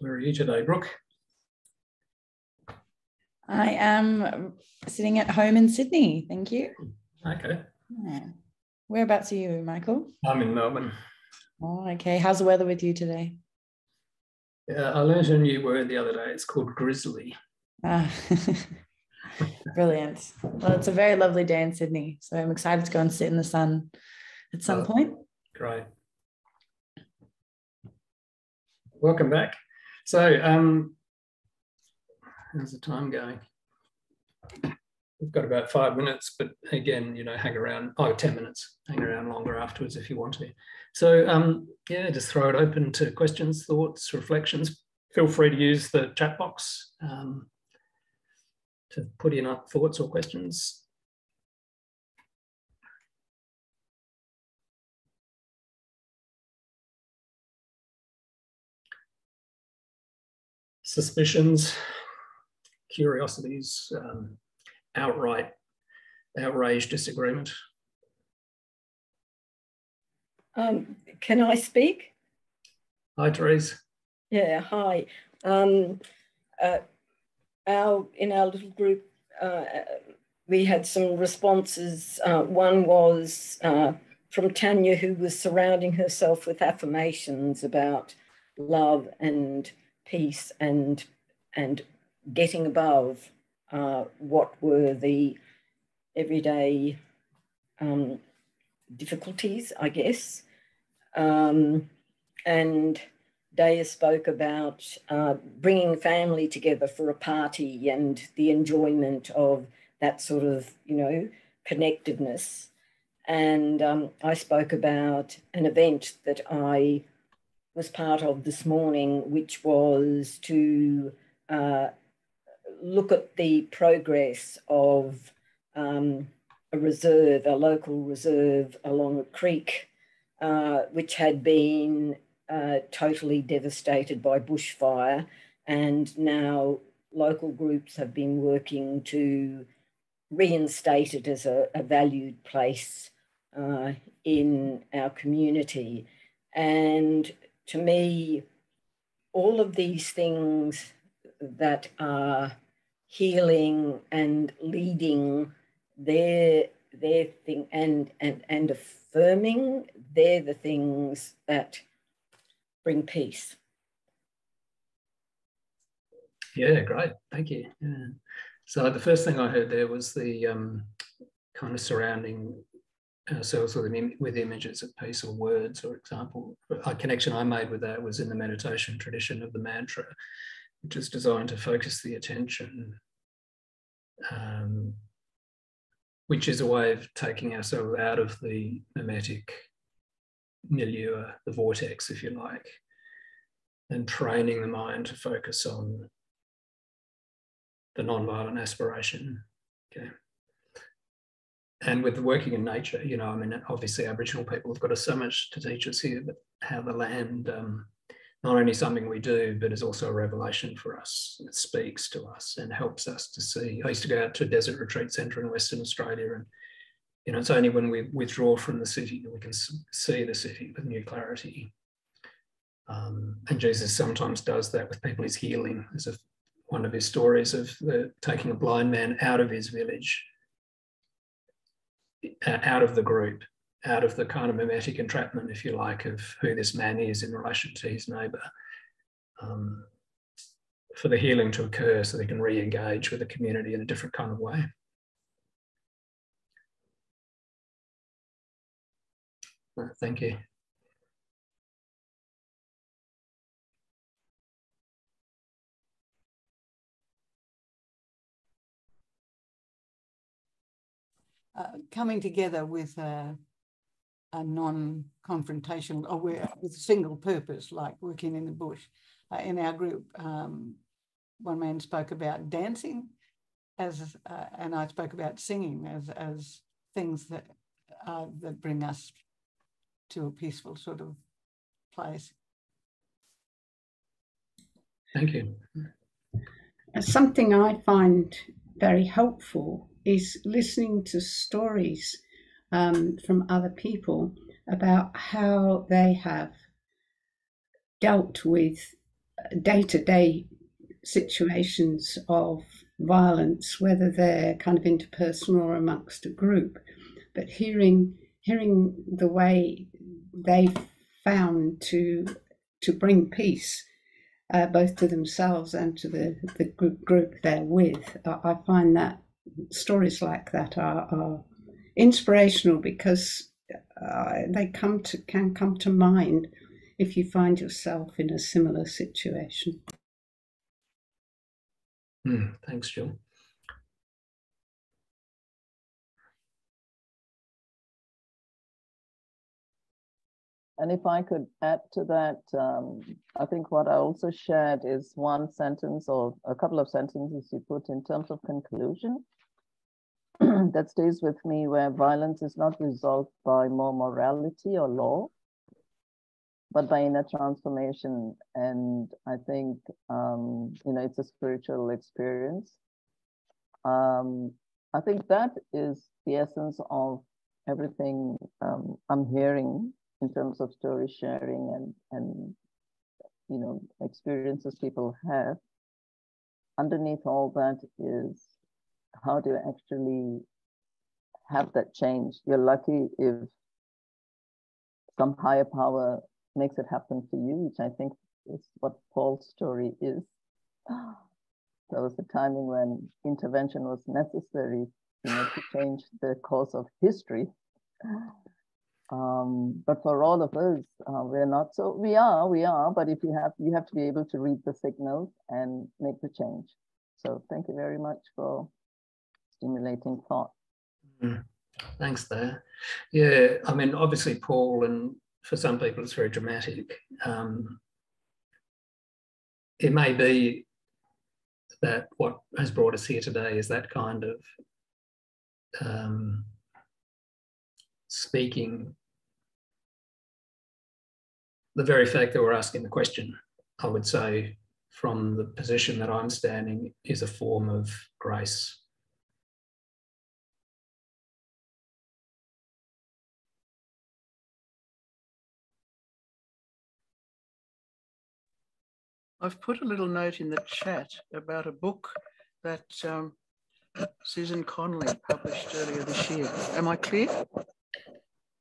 Where are you today, Brooke? I am sitting at home in Sydney. Thank you. Okay. Yeah. Whereabouts are you, Michael? I'm in Melbourne. Oh, okay. How's the weather with you today? Yeah, I learned a new word the other day. It's called grizzly. Ah, brilliant. Well, it's a very lovely day in Sydney. So I'm excited to go and sit in the sun at some Oh. point. Great. Welcome back. So, um, how's the time going? We've got about five minutes, but again, you know, hang around, oh, 10 minutes, hang around longer afterwards if you want to. So, um, yeah, just throw it open to questions, thoughts, reflections. Feel free to use the chat box um, to put in up thoughts or questions. Suspicions, curiosities, um, outright outrage, disagreement. Um, can I speak? Hi, Therese. Yeah, hi. Um, uh, our in our little group, uh, we had some responses. Uh, one was uh, from Tanya, who was surrounding herself with affirmations about love and peace and and getting above uh, what were the everyday um, difficulties, I guess. Um, and Daya spoke about uh, bringing family together for a party and the enjoyment of that sort of, you know, connectedness. And um, I spoke about an event that I was part of this morning, which was to uh, look at the progress of um, a reserve, a local reserve along a creek, uh, which had been uh, totally devastated by bushfire. And now local groups have been working to reinstate it as a, a valued place uh, in our community. And to me, all of these things that are healing and leading their their thing and and and affirming they're the things that bring peace Yeah, great. Thank you. Yeah. So the first thing I heard there was the um, kind of surrounding ourselves with, im- with images of peace or words, or example. A connection I made with that was in the meditation tradition of the mantra, which is designed to focus the attention, um, which is a way of taking ourselves out of the mimetic milieu, the vortex, if you like, and training the mind to focus on the non-violent aspiration. Okay. And with working in nature, you know, I mean, obviously Aboriginal people have got so much to teach us here, but how the land, um, not only something we do, but is also a revelation for us. It speaks to us and helps us to see. I used to go out to a desert retreat centre in Western Australia, and you know, it's only when we withdraw from the city that we can see the city with new clarity. Um, and Jesus sometimes does that with people. He's healing. There's a one of his stories of the, taking a blind man out of his village, uh, out of the group, out of the kind of mimetic entrapment, if you like, of who this man is in relation to his neighbour, um, for the healing to occur so they can re engage with the community in a different kind of way. Thank you. Uh, coming together with a, a non-confrontational or we're- with a single purpose, like working in the bush. Uh, in our group, um, one man spoke about dancing, as uh, and I spoke about singing as as things that uh, that bring us to a peaceful sort of place. Thank you. Something I find very helpful is listening to stories um, from other people about how they have dealt with day to day situations of violence, whether they're kind of interpersonal or amongst a group. But hearing hearing the way they found to to bring peace uh, both to themselves and to the, the group, they're with, I find that stories like that are, are inspirational because uh, they come to can come to mind if you find yourself in a similar situation. Mm, thanks, Jill. And if I could add to that, um, I think what I also shared is one sentence or a couple of sentences you put in terms of conclusion that stays with me where violence is not resolved by more morality or law, but by inner transformation. And I think, um, you know, it's a spiritual experience. Um, I think that is the essence of everything um, I'm hearing in terms of story sharing and, and you know, experiences people have. Underneath all that is how do you actually have that change? You're lucky if some higher power makes it happen for you, which I think is what Paul's story is. There was a timing when intervention was necessary you know, to change the course of history. Um, but for all of us, uh, we're not so. We are, we are. But if you have, you have to be able to read the signals and make the change. So thank you very much for stimulating thought. Mm. Thanks, there. Yeah, I mean, obviously, Paul, and for some people, it's very dramatic. Um, it may be that what has brought us here today is that kind of um, speaking. The very fact that we're asking the question, I would say, from the position that I'm standing, is a form of grace. I've put a little note in the chat about a book that um, Susan Connelly published earlier this year. Am I clear?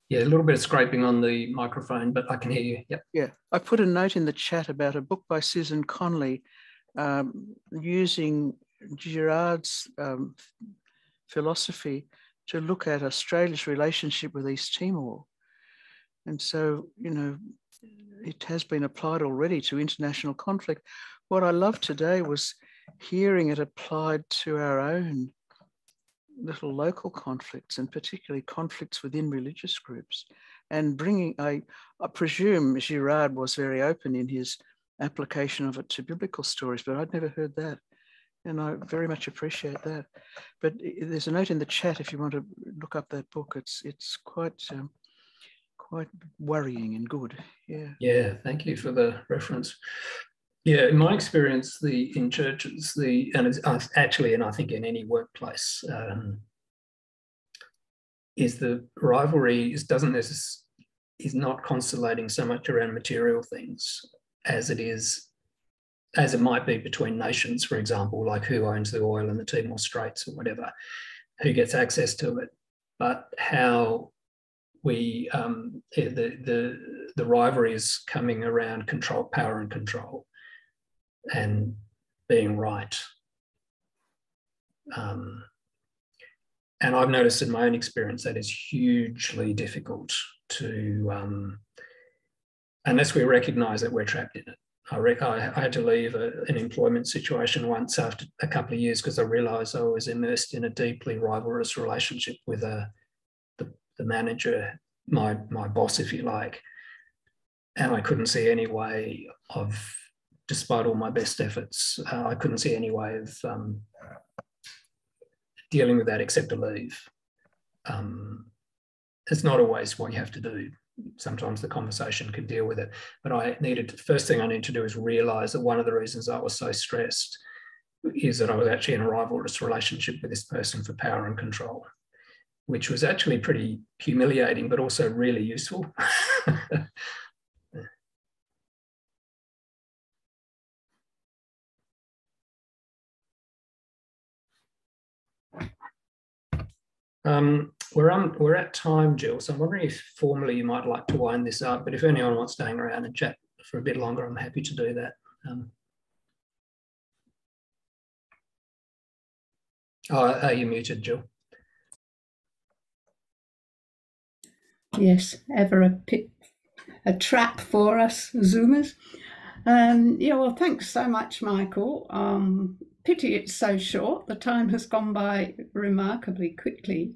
Yeah, a little bit of scraping on the microphone, but I can hear you. Yep. Yeah, I put a note in the chat about a book by Susan Connelly um, using Girard's um, philosophy to look at Australia's relationship with East Timor. And so, you know, it has been applied already to international conflict. What I loved today was hearing it applied to our own little local conflicts and particularly conflicts within religious groups and bringing I, I presume girard was very open in his application of it to biblical stories but i'd never heard that. And i very much appreciate that. But there's a note in the chat if you want to look up that book. It's it's quite um, quite worrying and good. Yeah. Yeah. Thank you for the reference. Yeah, in my experience, the in churches, the and uh, actually, and I think in any workplace, um, is the rivalry is doesn't necessarily is not constellating so much around material things as it is as it might be between nations, for example, like who owns the oil in the Timor Straits or whatever, who gets access to it, but how we um, the, the the rivalry is coming around control, power, and control, and being right. Um, and I've noticed in my own experience that is hugely difficult to, um, unless we recognise that we're trapped in it. I, re- I, had to leave a, an employment situation once after a couple of years because I realised I was immersed in a deeply rivalrous relationship with a the manager, my my boss, if you like, and I couldn't see any way of, despite all my best efforts, uh, I couldn't see any way of um, dealing with that except to leave. Um, it's not always what you have to do. Sometimes the conversation can deal with it, but I needed to, first thing I need to do is realize that one of the reasons I was so stressed is that I was actually in a rivalrous relationship with this person for power and control which was actually pretty humiliating, but also really useful. um, we're, on, we're at time, Jill, so I'm wondering if formally you might like to wind this up, but if anyone wants to hang around and chat for a bit longer, I'm happy to do that. Um, oh, are you muted, Jill? Yes, ever a pit, a trap for us Zoomers. Um, yeah, well, thanks so much, Michael. Um, pity it's so short. The time has gone by remarkably quickly.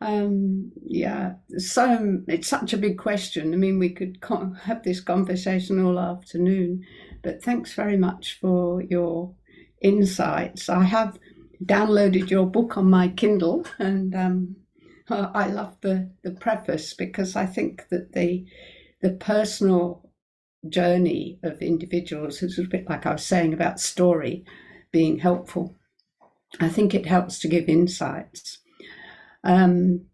Um, yeah, so it's such a big question. I mean, we could have this conversation all afternoon, but thanks very much for your insights. I have downloaded your book on my Kindle, and um, I love the the preface because I think that the the personal journey of individuals is a bit like I was saying about story being helpful. I think it helps to give insights. Um,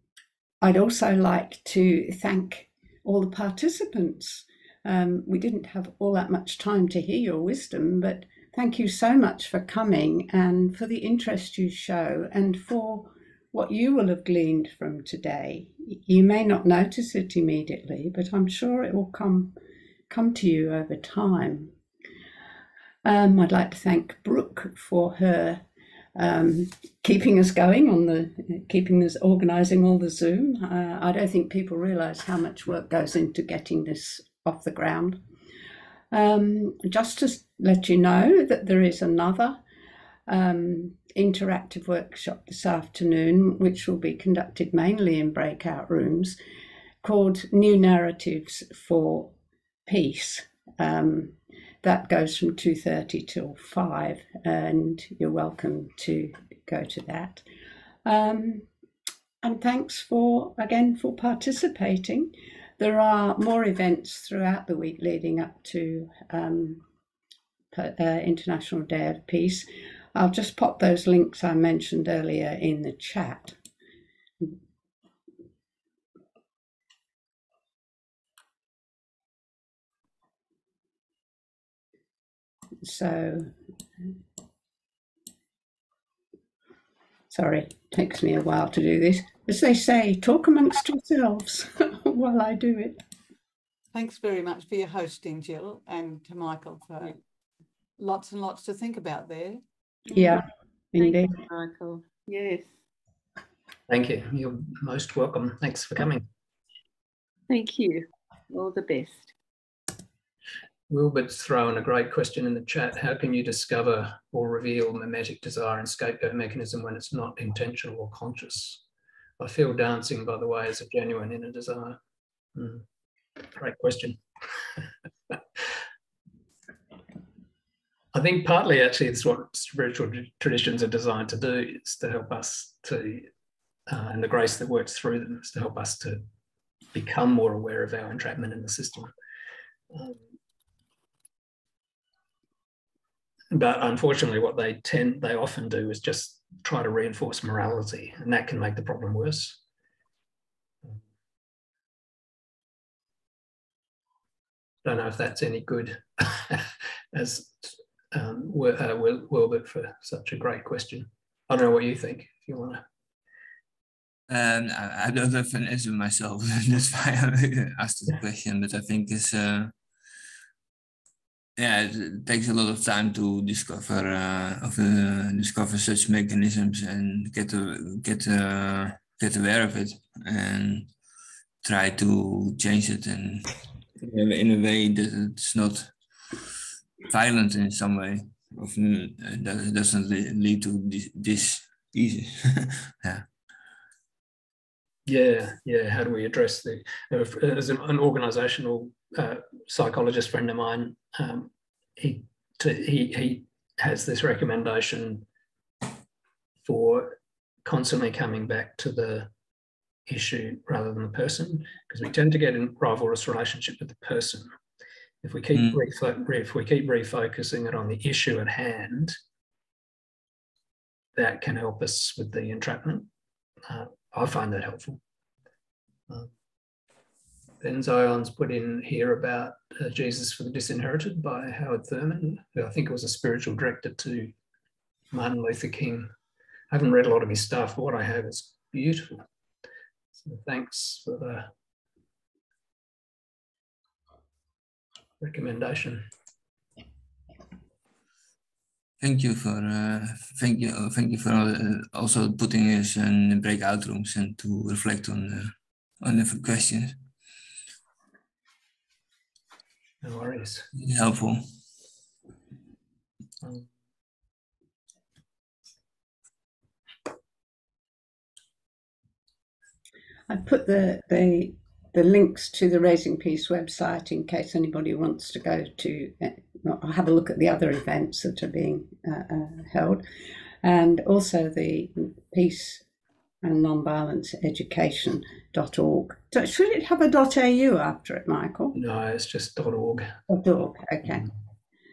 I'd also like to thank all the participants. Um, we didn't have all that much time to hear your wisdom, but thank you so much for coming and for the interest you show and for what you will have gleaned from today. You may not notice it immediately, but I'm sure it will come come to you over time. Um, I'd like to thank Brooke for her um, keeping us going on the keeping us organising all the Zoom. Uh, I don't think people realise how much work goes into getting this off the ground. Um, just to let you know that there is another um, interactive workshop this afternoon, which will be conducted mainly in breakout rooms, called New Narratives for Peace. Um, that goes from 2.30 till 5 and you're welcome to go to that. Um, and thanks for again for participating. There are more events throughout the week leading up to um, uh, international day of peace i'll just pop those links i mentioned earlier in the chat So, sorry, takes me a while to do this. As they say, talk amongst yourselves while I do it. Thanks very much for your hosting, Jill, and to Michael for lots and lots to think about there. Yeah, indeed. You, Michael. Yes. Thank you. You're most welcome. Thanks for coming. Thank you. All the best. Wilbert's thrown a great question in the chat. How can you discover or reveal mimetic desire and scapegoat mechanism when it's not intentional or conscious? I feel dancing, by the way, is a genuine inner desire. Mm. Great question. I think partly actually it's what spiritual traditions are designed to do is to help us to, uh, and the grace that works through them is to help us to become more aware of our entrapment in the system. Um, but unfortunately what they tend they often do is just try to reinforce morality and that can make the problem worse don't know if that's any good as um, uh, Wilbert for such a great question. I don't know what you think. If you want to. Um, I, I don't have an answer myself. That's why I asked the question. But I think it's uh, yeah, it takes a lot of time to discover uh, of, uh, discover such mechanisms and get to, get uh, get aware of it and try to change it and in a way that it's not violent in some way. Often that doesn't lead to this, this easy. yeah. Yeah, yeah. How do we address the? As an organisational uh, psychologist friend of mine, um, he, to, he he has this recommendation for constantly coming back to the issue rather than the person, because we tend to get in rivalrous relationship with the person. If we keep mm. if we keep refocusing it on the issue at hand, that can help us with the entrapment. Uh, I find that helpful. Uh, Ben Zion's put in here about uh, Jesus for the Disinherited by Howard Thurman, who I think was a spiritual director to Martin Luther King. I haven't read a lot of his stuff, but what I have is beautiful. So thanks for the recommendation. Thank you for uh, thank you uh, thank you for uh, also putting us in the breakout rooms and to reflect on uh, on different questions. No worries. Helpful. Um, I put the, the the links to the Raising Peace website in case anybody wants to go to uh, have a look at the other events that are being uh, uh, held, and also the Peace and Nonviolence Education.org. So should it have a dot .au after it, Michael? No, it's just .org. .org. Okay.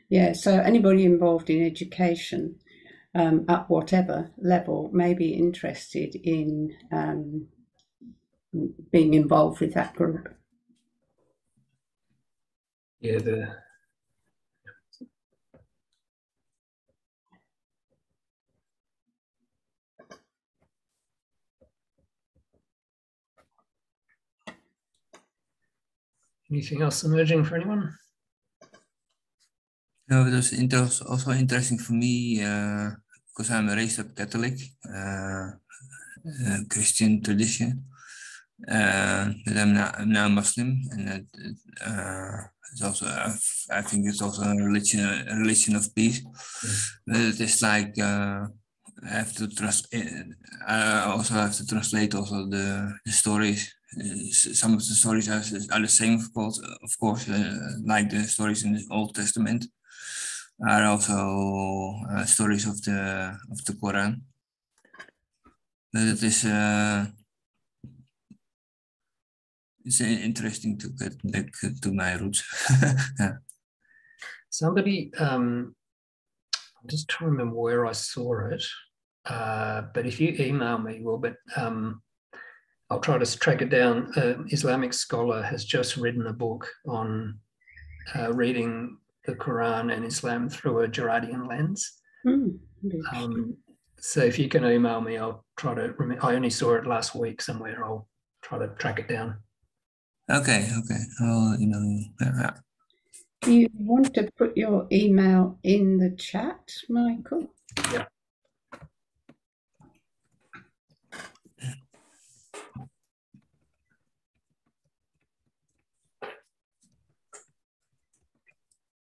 Yeah. So anybody involved in education um, at whatever level may be interested in um, being involved with that group. Yeah, the Anything else emerging for anyone? No, it was inter also interesting for me uh, because I'm a raised up Catholic, uh, uh, Christian tradition. Uh, but I'm now, I'm now Muslim, and it, uh, it's also I think it's also a religion, a religion of peace. Mm. But it is like uh, I have to trust. I also have to translate also the, the stories. some of the stories are, are the same, of course, of course, like the stories in the Old Testament are also uh, stories of the of the Quran. But it is uh, it's interesting to get back to my roots. yeah. Somebody, um, I'm just trying to remember where I saw it. Uh, but if you email me, well, but um, I'll try to track it down. Uh, Islamic scholar has just written a book on uh, reading the Quran and Islam through a Girardian lens. Mm, um, so if you can email me, I'll try to. Rem- I only saw it last week somewhere. I'll try to track it down. Okay, okay. I'll email you. Yeah. Do you want to put your email in the chat, Michael? Yeah.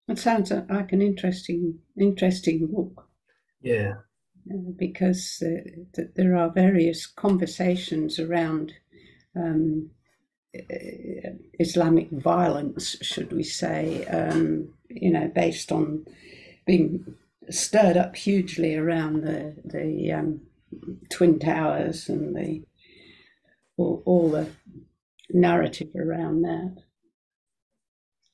It sounds like an interesting, interesting book. Yeah. Uh, because uh, th- there are various conversations around um, Islamic violence, should we say, um, you know, based on being stirred up hugely around the the um, twin towers and the all, all the narrative around that.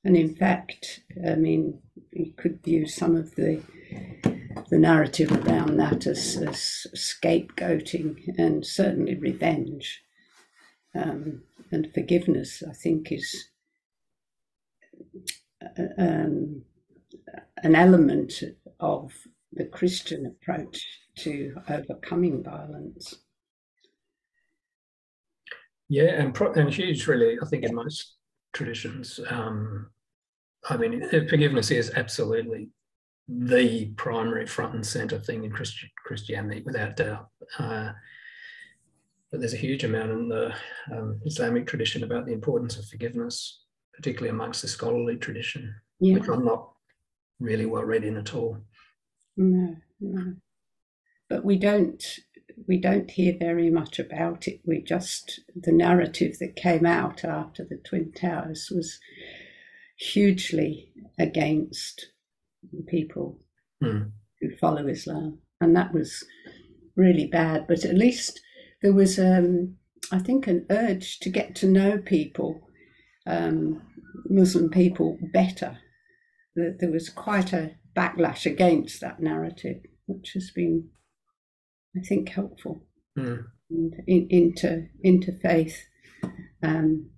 And in fact, I mean, you could view some of the the narrative around that as, as scapegoating and certainly revenge um, and forgiveness. I think is uh, um, an element of the Christian approach to overcoming violence. Yeah, and pro- and huge, really. I think in most traditions, um, I mean, forgiveness is absolutely the primary front and center thing in Christi- Christianity, without doubt. Uh, but there's a huge amount in the um, Islamic tradition about the importance of forgiveness, particularly amongst the scholarly tradition, yeah. which I'm not really well read in at all. No, no. But we don't we don't hear very much about it. We just the narrative that came out after the Twin Towers was hugely against people mm. who follow Islam, and that was really bad. But at least there was, um, I think, an urge to get to know people, um, Muslim people, better. That There was quite a backlash against that narrative, which has been, I think, helpful. Mm. And in, into interfaith um,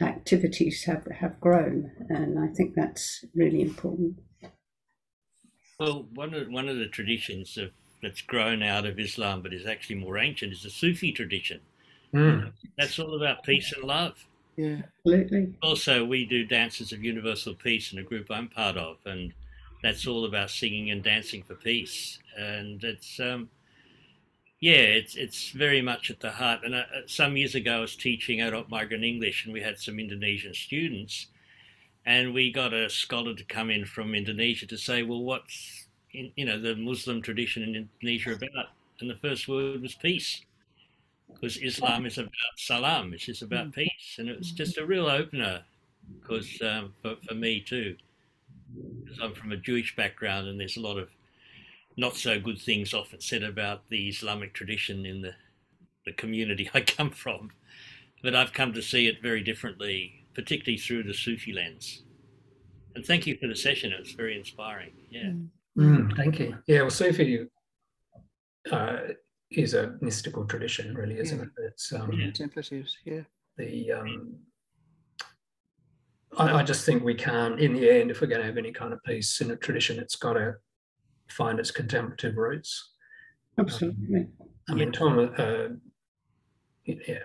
activities have, have grown, and I think that's really important. Well, one of one of the traditions of that's grown out of Islam but is actually more ancient is the Sufi tradition. Mm. That's all about peace and love. Yeah. Absolutely. Also, we do Dances of Universal Peace in a group I'm part of, and that's all about singing and dancing for peace. And it's, um, yeah, it's it's very much at the heart. And uh, some years ago, I was teaching adult migrant English, and we had some Indonesian students, and we got a scholar to come in from Indonesia to say, well, what's in, you know the Muslim tradition in Indonesia about? And the first word was peace because Islam is about salam, which is about peace, and it was just a real opener, because um, for, for me too, because I'm from a Jewish background, and there's a lot of not so good things often said about the Islamic tradition in the the community I come from, but I've come to see it very differently, particularly through the Sufi lens. And thank you for the session; it was very inspiring. Yeah. Mm, thank you. Yeah, well, Sufi uh, is a mystical tradition, really, isn't Yeah. it? It's um, Contemplatives, yeah. the um, I, I just think we can't, in the end, if we're going to have any kind of peace in a tradition, it's got to find its contemplative roots. Absolutely. I mean, Tom, uh, yeah,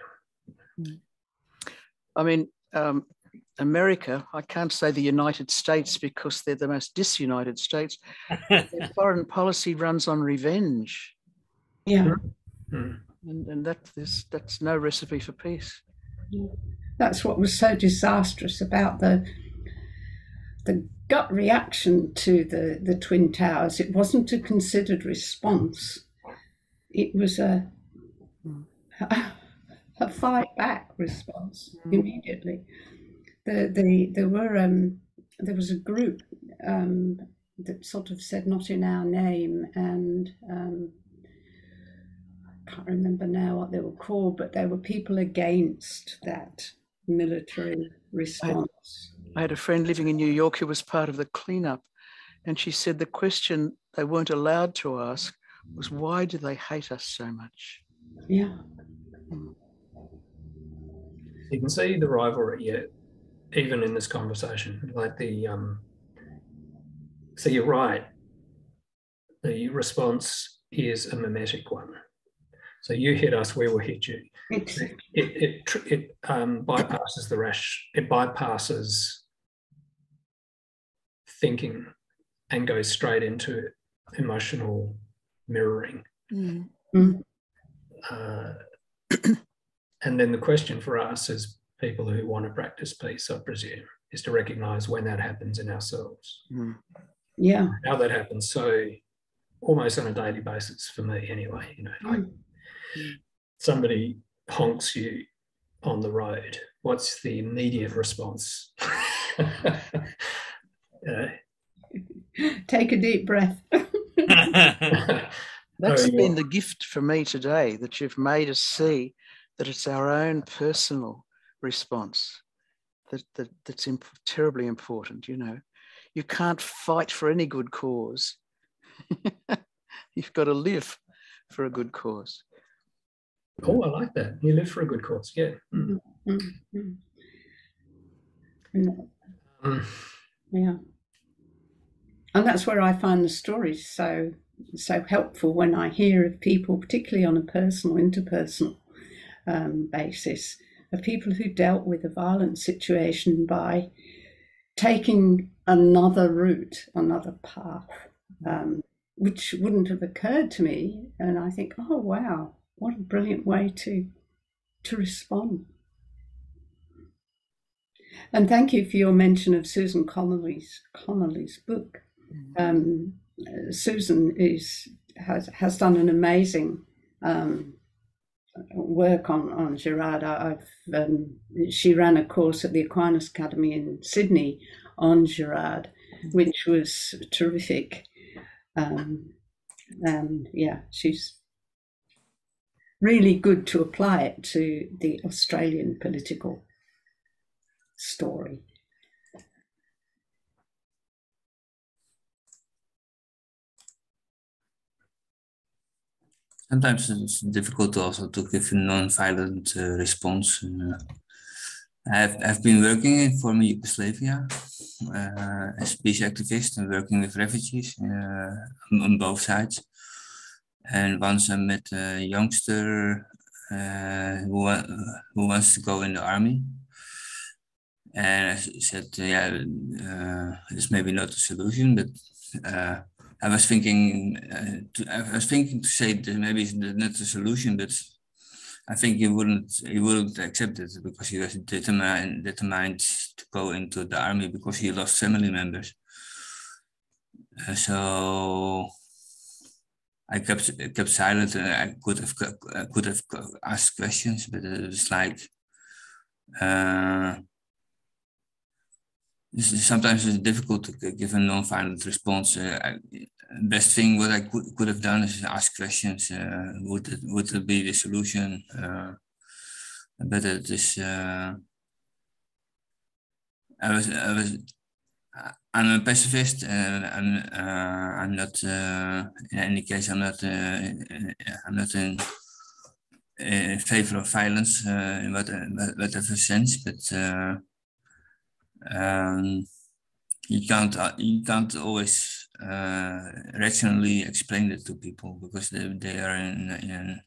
I mean, um, America, I can't say the United States because they're the most disunited states. Their foreign policy runs on revenge. Yeah. Hmm. And, and that is, that's no recipe for peace. That's what was so disastrous about the the gut reaction to the, the Twin Towers. It wasn't a considered response. It was a a fight back response immediately. The the there were um there was a group um that sort of said not in our name and um I can't remember now what they were called, but there were people against that military response. I had a friend living in New York who was part of the cleanup, and she said the question they weren't allowed to ask was, Why do they hate us so much? Yeah. you can see the rivalry yet, even in this conversation. Like the um, so you're right. The response is a mimetic one. So you hit us, we will hit you. It's It it it um, bypasses the rash. It bypasses thinking and goes straight into emotional mirroring. Mm. Uh, and then the question for us as people who want to practice peace, I presume, is to recognize when that happens in ourselves. Yeah. How that happens. So almost on a daily basis for me anyway, you know, like somebody honks you on the road. What's the immediate response? Uh, Take a deep breath. That's been the gift for me today that you've made us see that it's our own personal response that, that that's imp- terribly important. You know, you can't fight for any good cause. You've got to live for a good cause. oh, I like that. You live for a good cause. Yeah. Mm. Mm, mm. Yeah. And that's where I find the stories so so helpful when I hear of people, particularly on a personal, interpersonal um, basis, of people who dealt with a violent situation by taking another route, another path, um, which wouldn't have occurred to me. And I think, oh wow, what a brilliant way to to respond. And thank you for your mention of Susan Connelly's Connelly's book. Um, uh, Susan is has has done an amazing um, work on on Girard. I- I've um, she ran a course at the Aquinas Academy in Sydney on Girard, which was terrific. Um, and yeah, she's really good to apply it to the Australian political story. Sometimes it's difficult also to give a non-violent uh, response. Uh, I've, I've been working in former Yugoslavia uh, as peace activist and working with refugees uh, on, both sides. And once I met a youngster uh, who, who wants to go in the army. And I said, yeah, uh, it's maybe not a solution, but uh, I was thinking, uh, to, I was thinking to say that maybe it's not the solution, but I think he wouldn't, he wouldn't accept it because he was determined, determined to go into the army because he lost family members. Uh, so I kept kept silent. And I could have I could have asked questions, but it was like uh, sometimes it's difficult to give a non-violent response. Uh, I, best thing what I could, could have done is ask questions. Uh, would it would it be the solution? Uh, but it is. Uh, I was I was I'm a pacifist, and I'm uh, I'm not. Uh, in any case, I'm not. Uh, I'm not in, in favor of violence uh, in what, whatever sense, but uh, um, you can't. uh, You can't always uh, rationally explain it to people because they, they are in in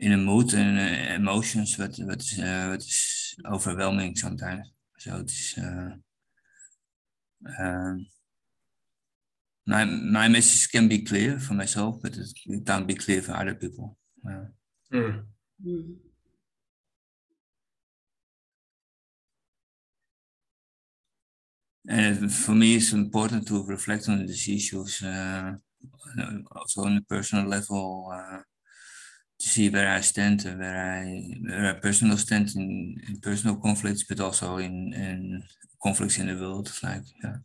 in a mood and uh, emotions that what is uh, what is overwhelming sometimes. So it's. Uh, um, my my message can be clear for myself, but it, it can't be clear for other people. Mm. And for me, it's important to reflect on these issues, uh, also on a personal level, uh, to see where I stand, where I where I personal stand in, in personal conflicts, but also in, in conflicts in the world. Like, yeah.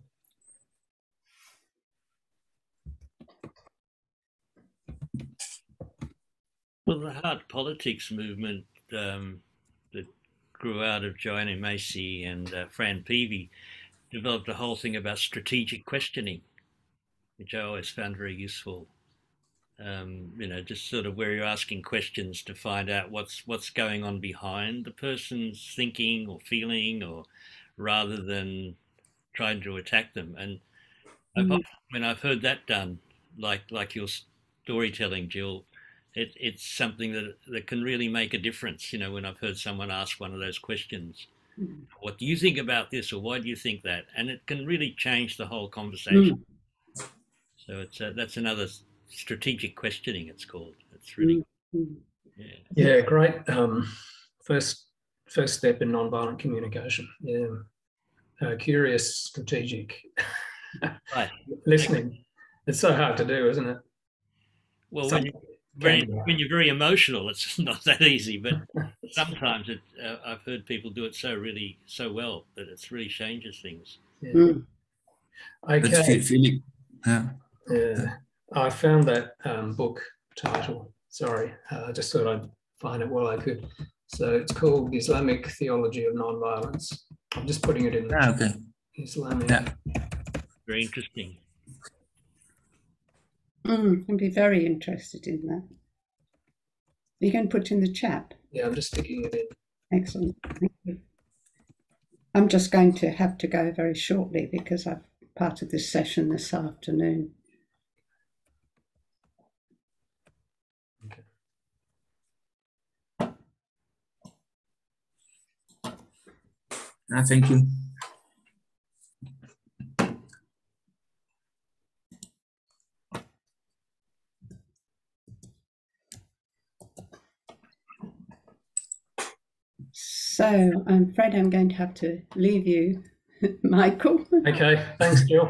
Well, the heart politics movement um, that grew out of Joanna Macy and uh, Fran Peavey developed a whole thing about strategic questioning, which I always found very useful. Um, you know, just sort of where you're asking questions to find out what's what's going on behind the person's thinking or feeling, or rather than trying to attack them. And I've, Mm. when I've heard that done, like like your storytelling, Jill, it, it's something that that can really make a difference. You know, when I've heard someone ask one of those questions, Mm. "What do you think about this?" or "Why do you think that?" and it can really change the whole conversation. So it's uh, that's another strategic questioning. It's called. It's really yeah. Yeah, great. Um, first, first step in nonviolent communication. Yeah, uh, curious, strategic, Right. listening. It's so hard to do, isn't it? Well, Some- when, you- when, when you're very emotional, it's not that easy. But sometimes it, uh, I've heard people do it so really so well that it really changes things. Yeah. But Okay. fe- feeling, yeah. Yeah, I found that um, book title. Sorry, uh, I just thought I'd find it while I could. So it's called Islamic Theology of Nonviolence. I'm just putting it in the Ah, okay. Islamic. Yeah. Very interesting. Mm, I'd be very interested in that. You can put in the chat. Yeah, I'm just sticking it in. Excellent. Thank you. I'm just going to have to go very shortly because I've part of this session this afternoon. Ah, thank you. So I'm afraid I'm going to have to leave you, Michael. Okay, thanks, Jill.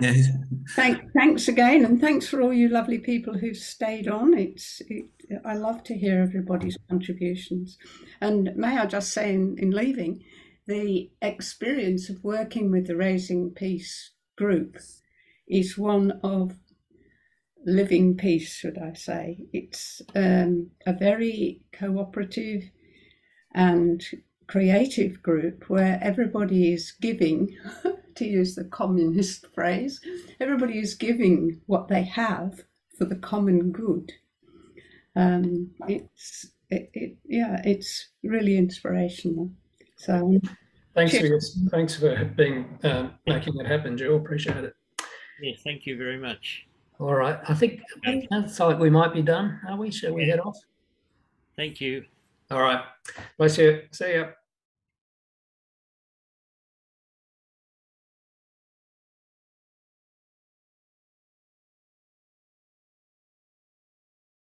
Thank, thanks again, and thanks for all you lovely people who've stayed on. It's it, I love to hear everybody's contributions. And may I just say, in, in leaving, the experience of working with the Raising Peace group is one of living peace, should I say? It's um, a very cooperative and creative group where everybody is giving, to use the communist phrase, everybody is giving what they have for the common good. Um, it's it, it, yeah, it's really inspirational. So Thanks for your, thanks for being um, making it happen, Jill. Appreciate it. Yeah, thank you very much. All right. I think it sounds like we might be done. Are we? Shall we head off? Thank you. All right. Bless you. See ya.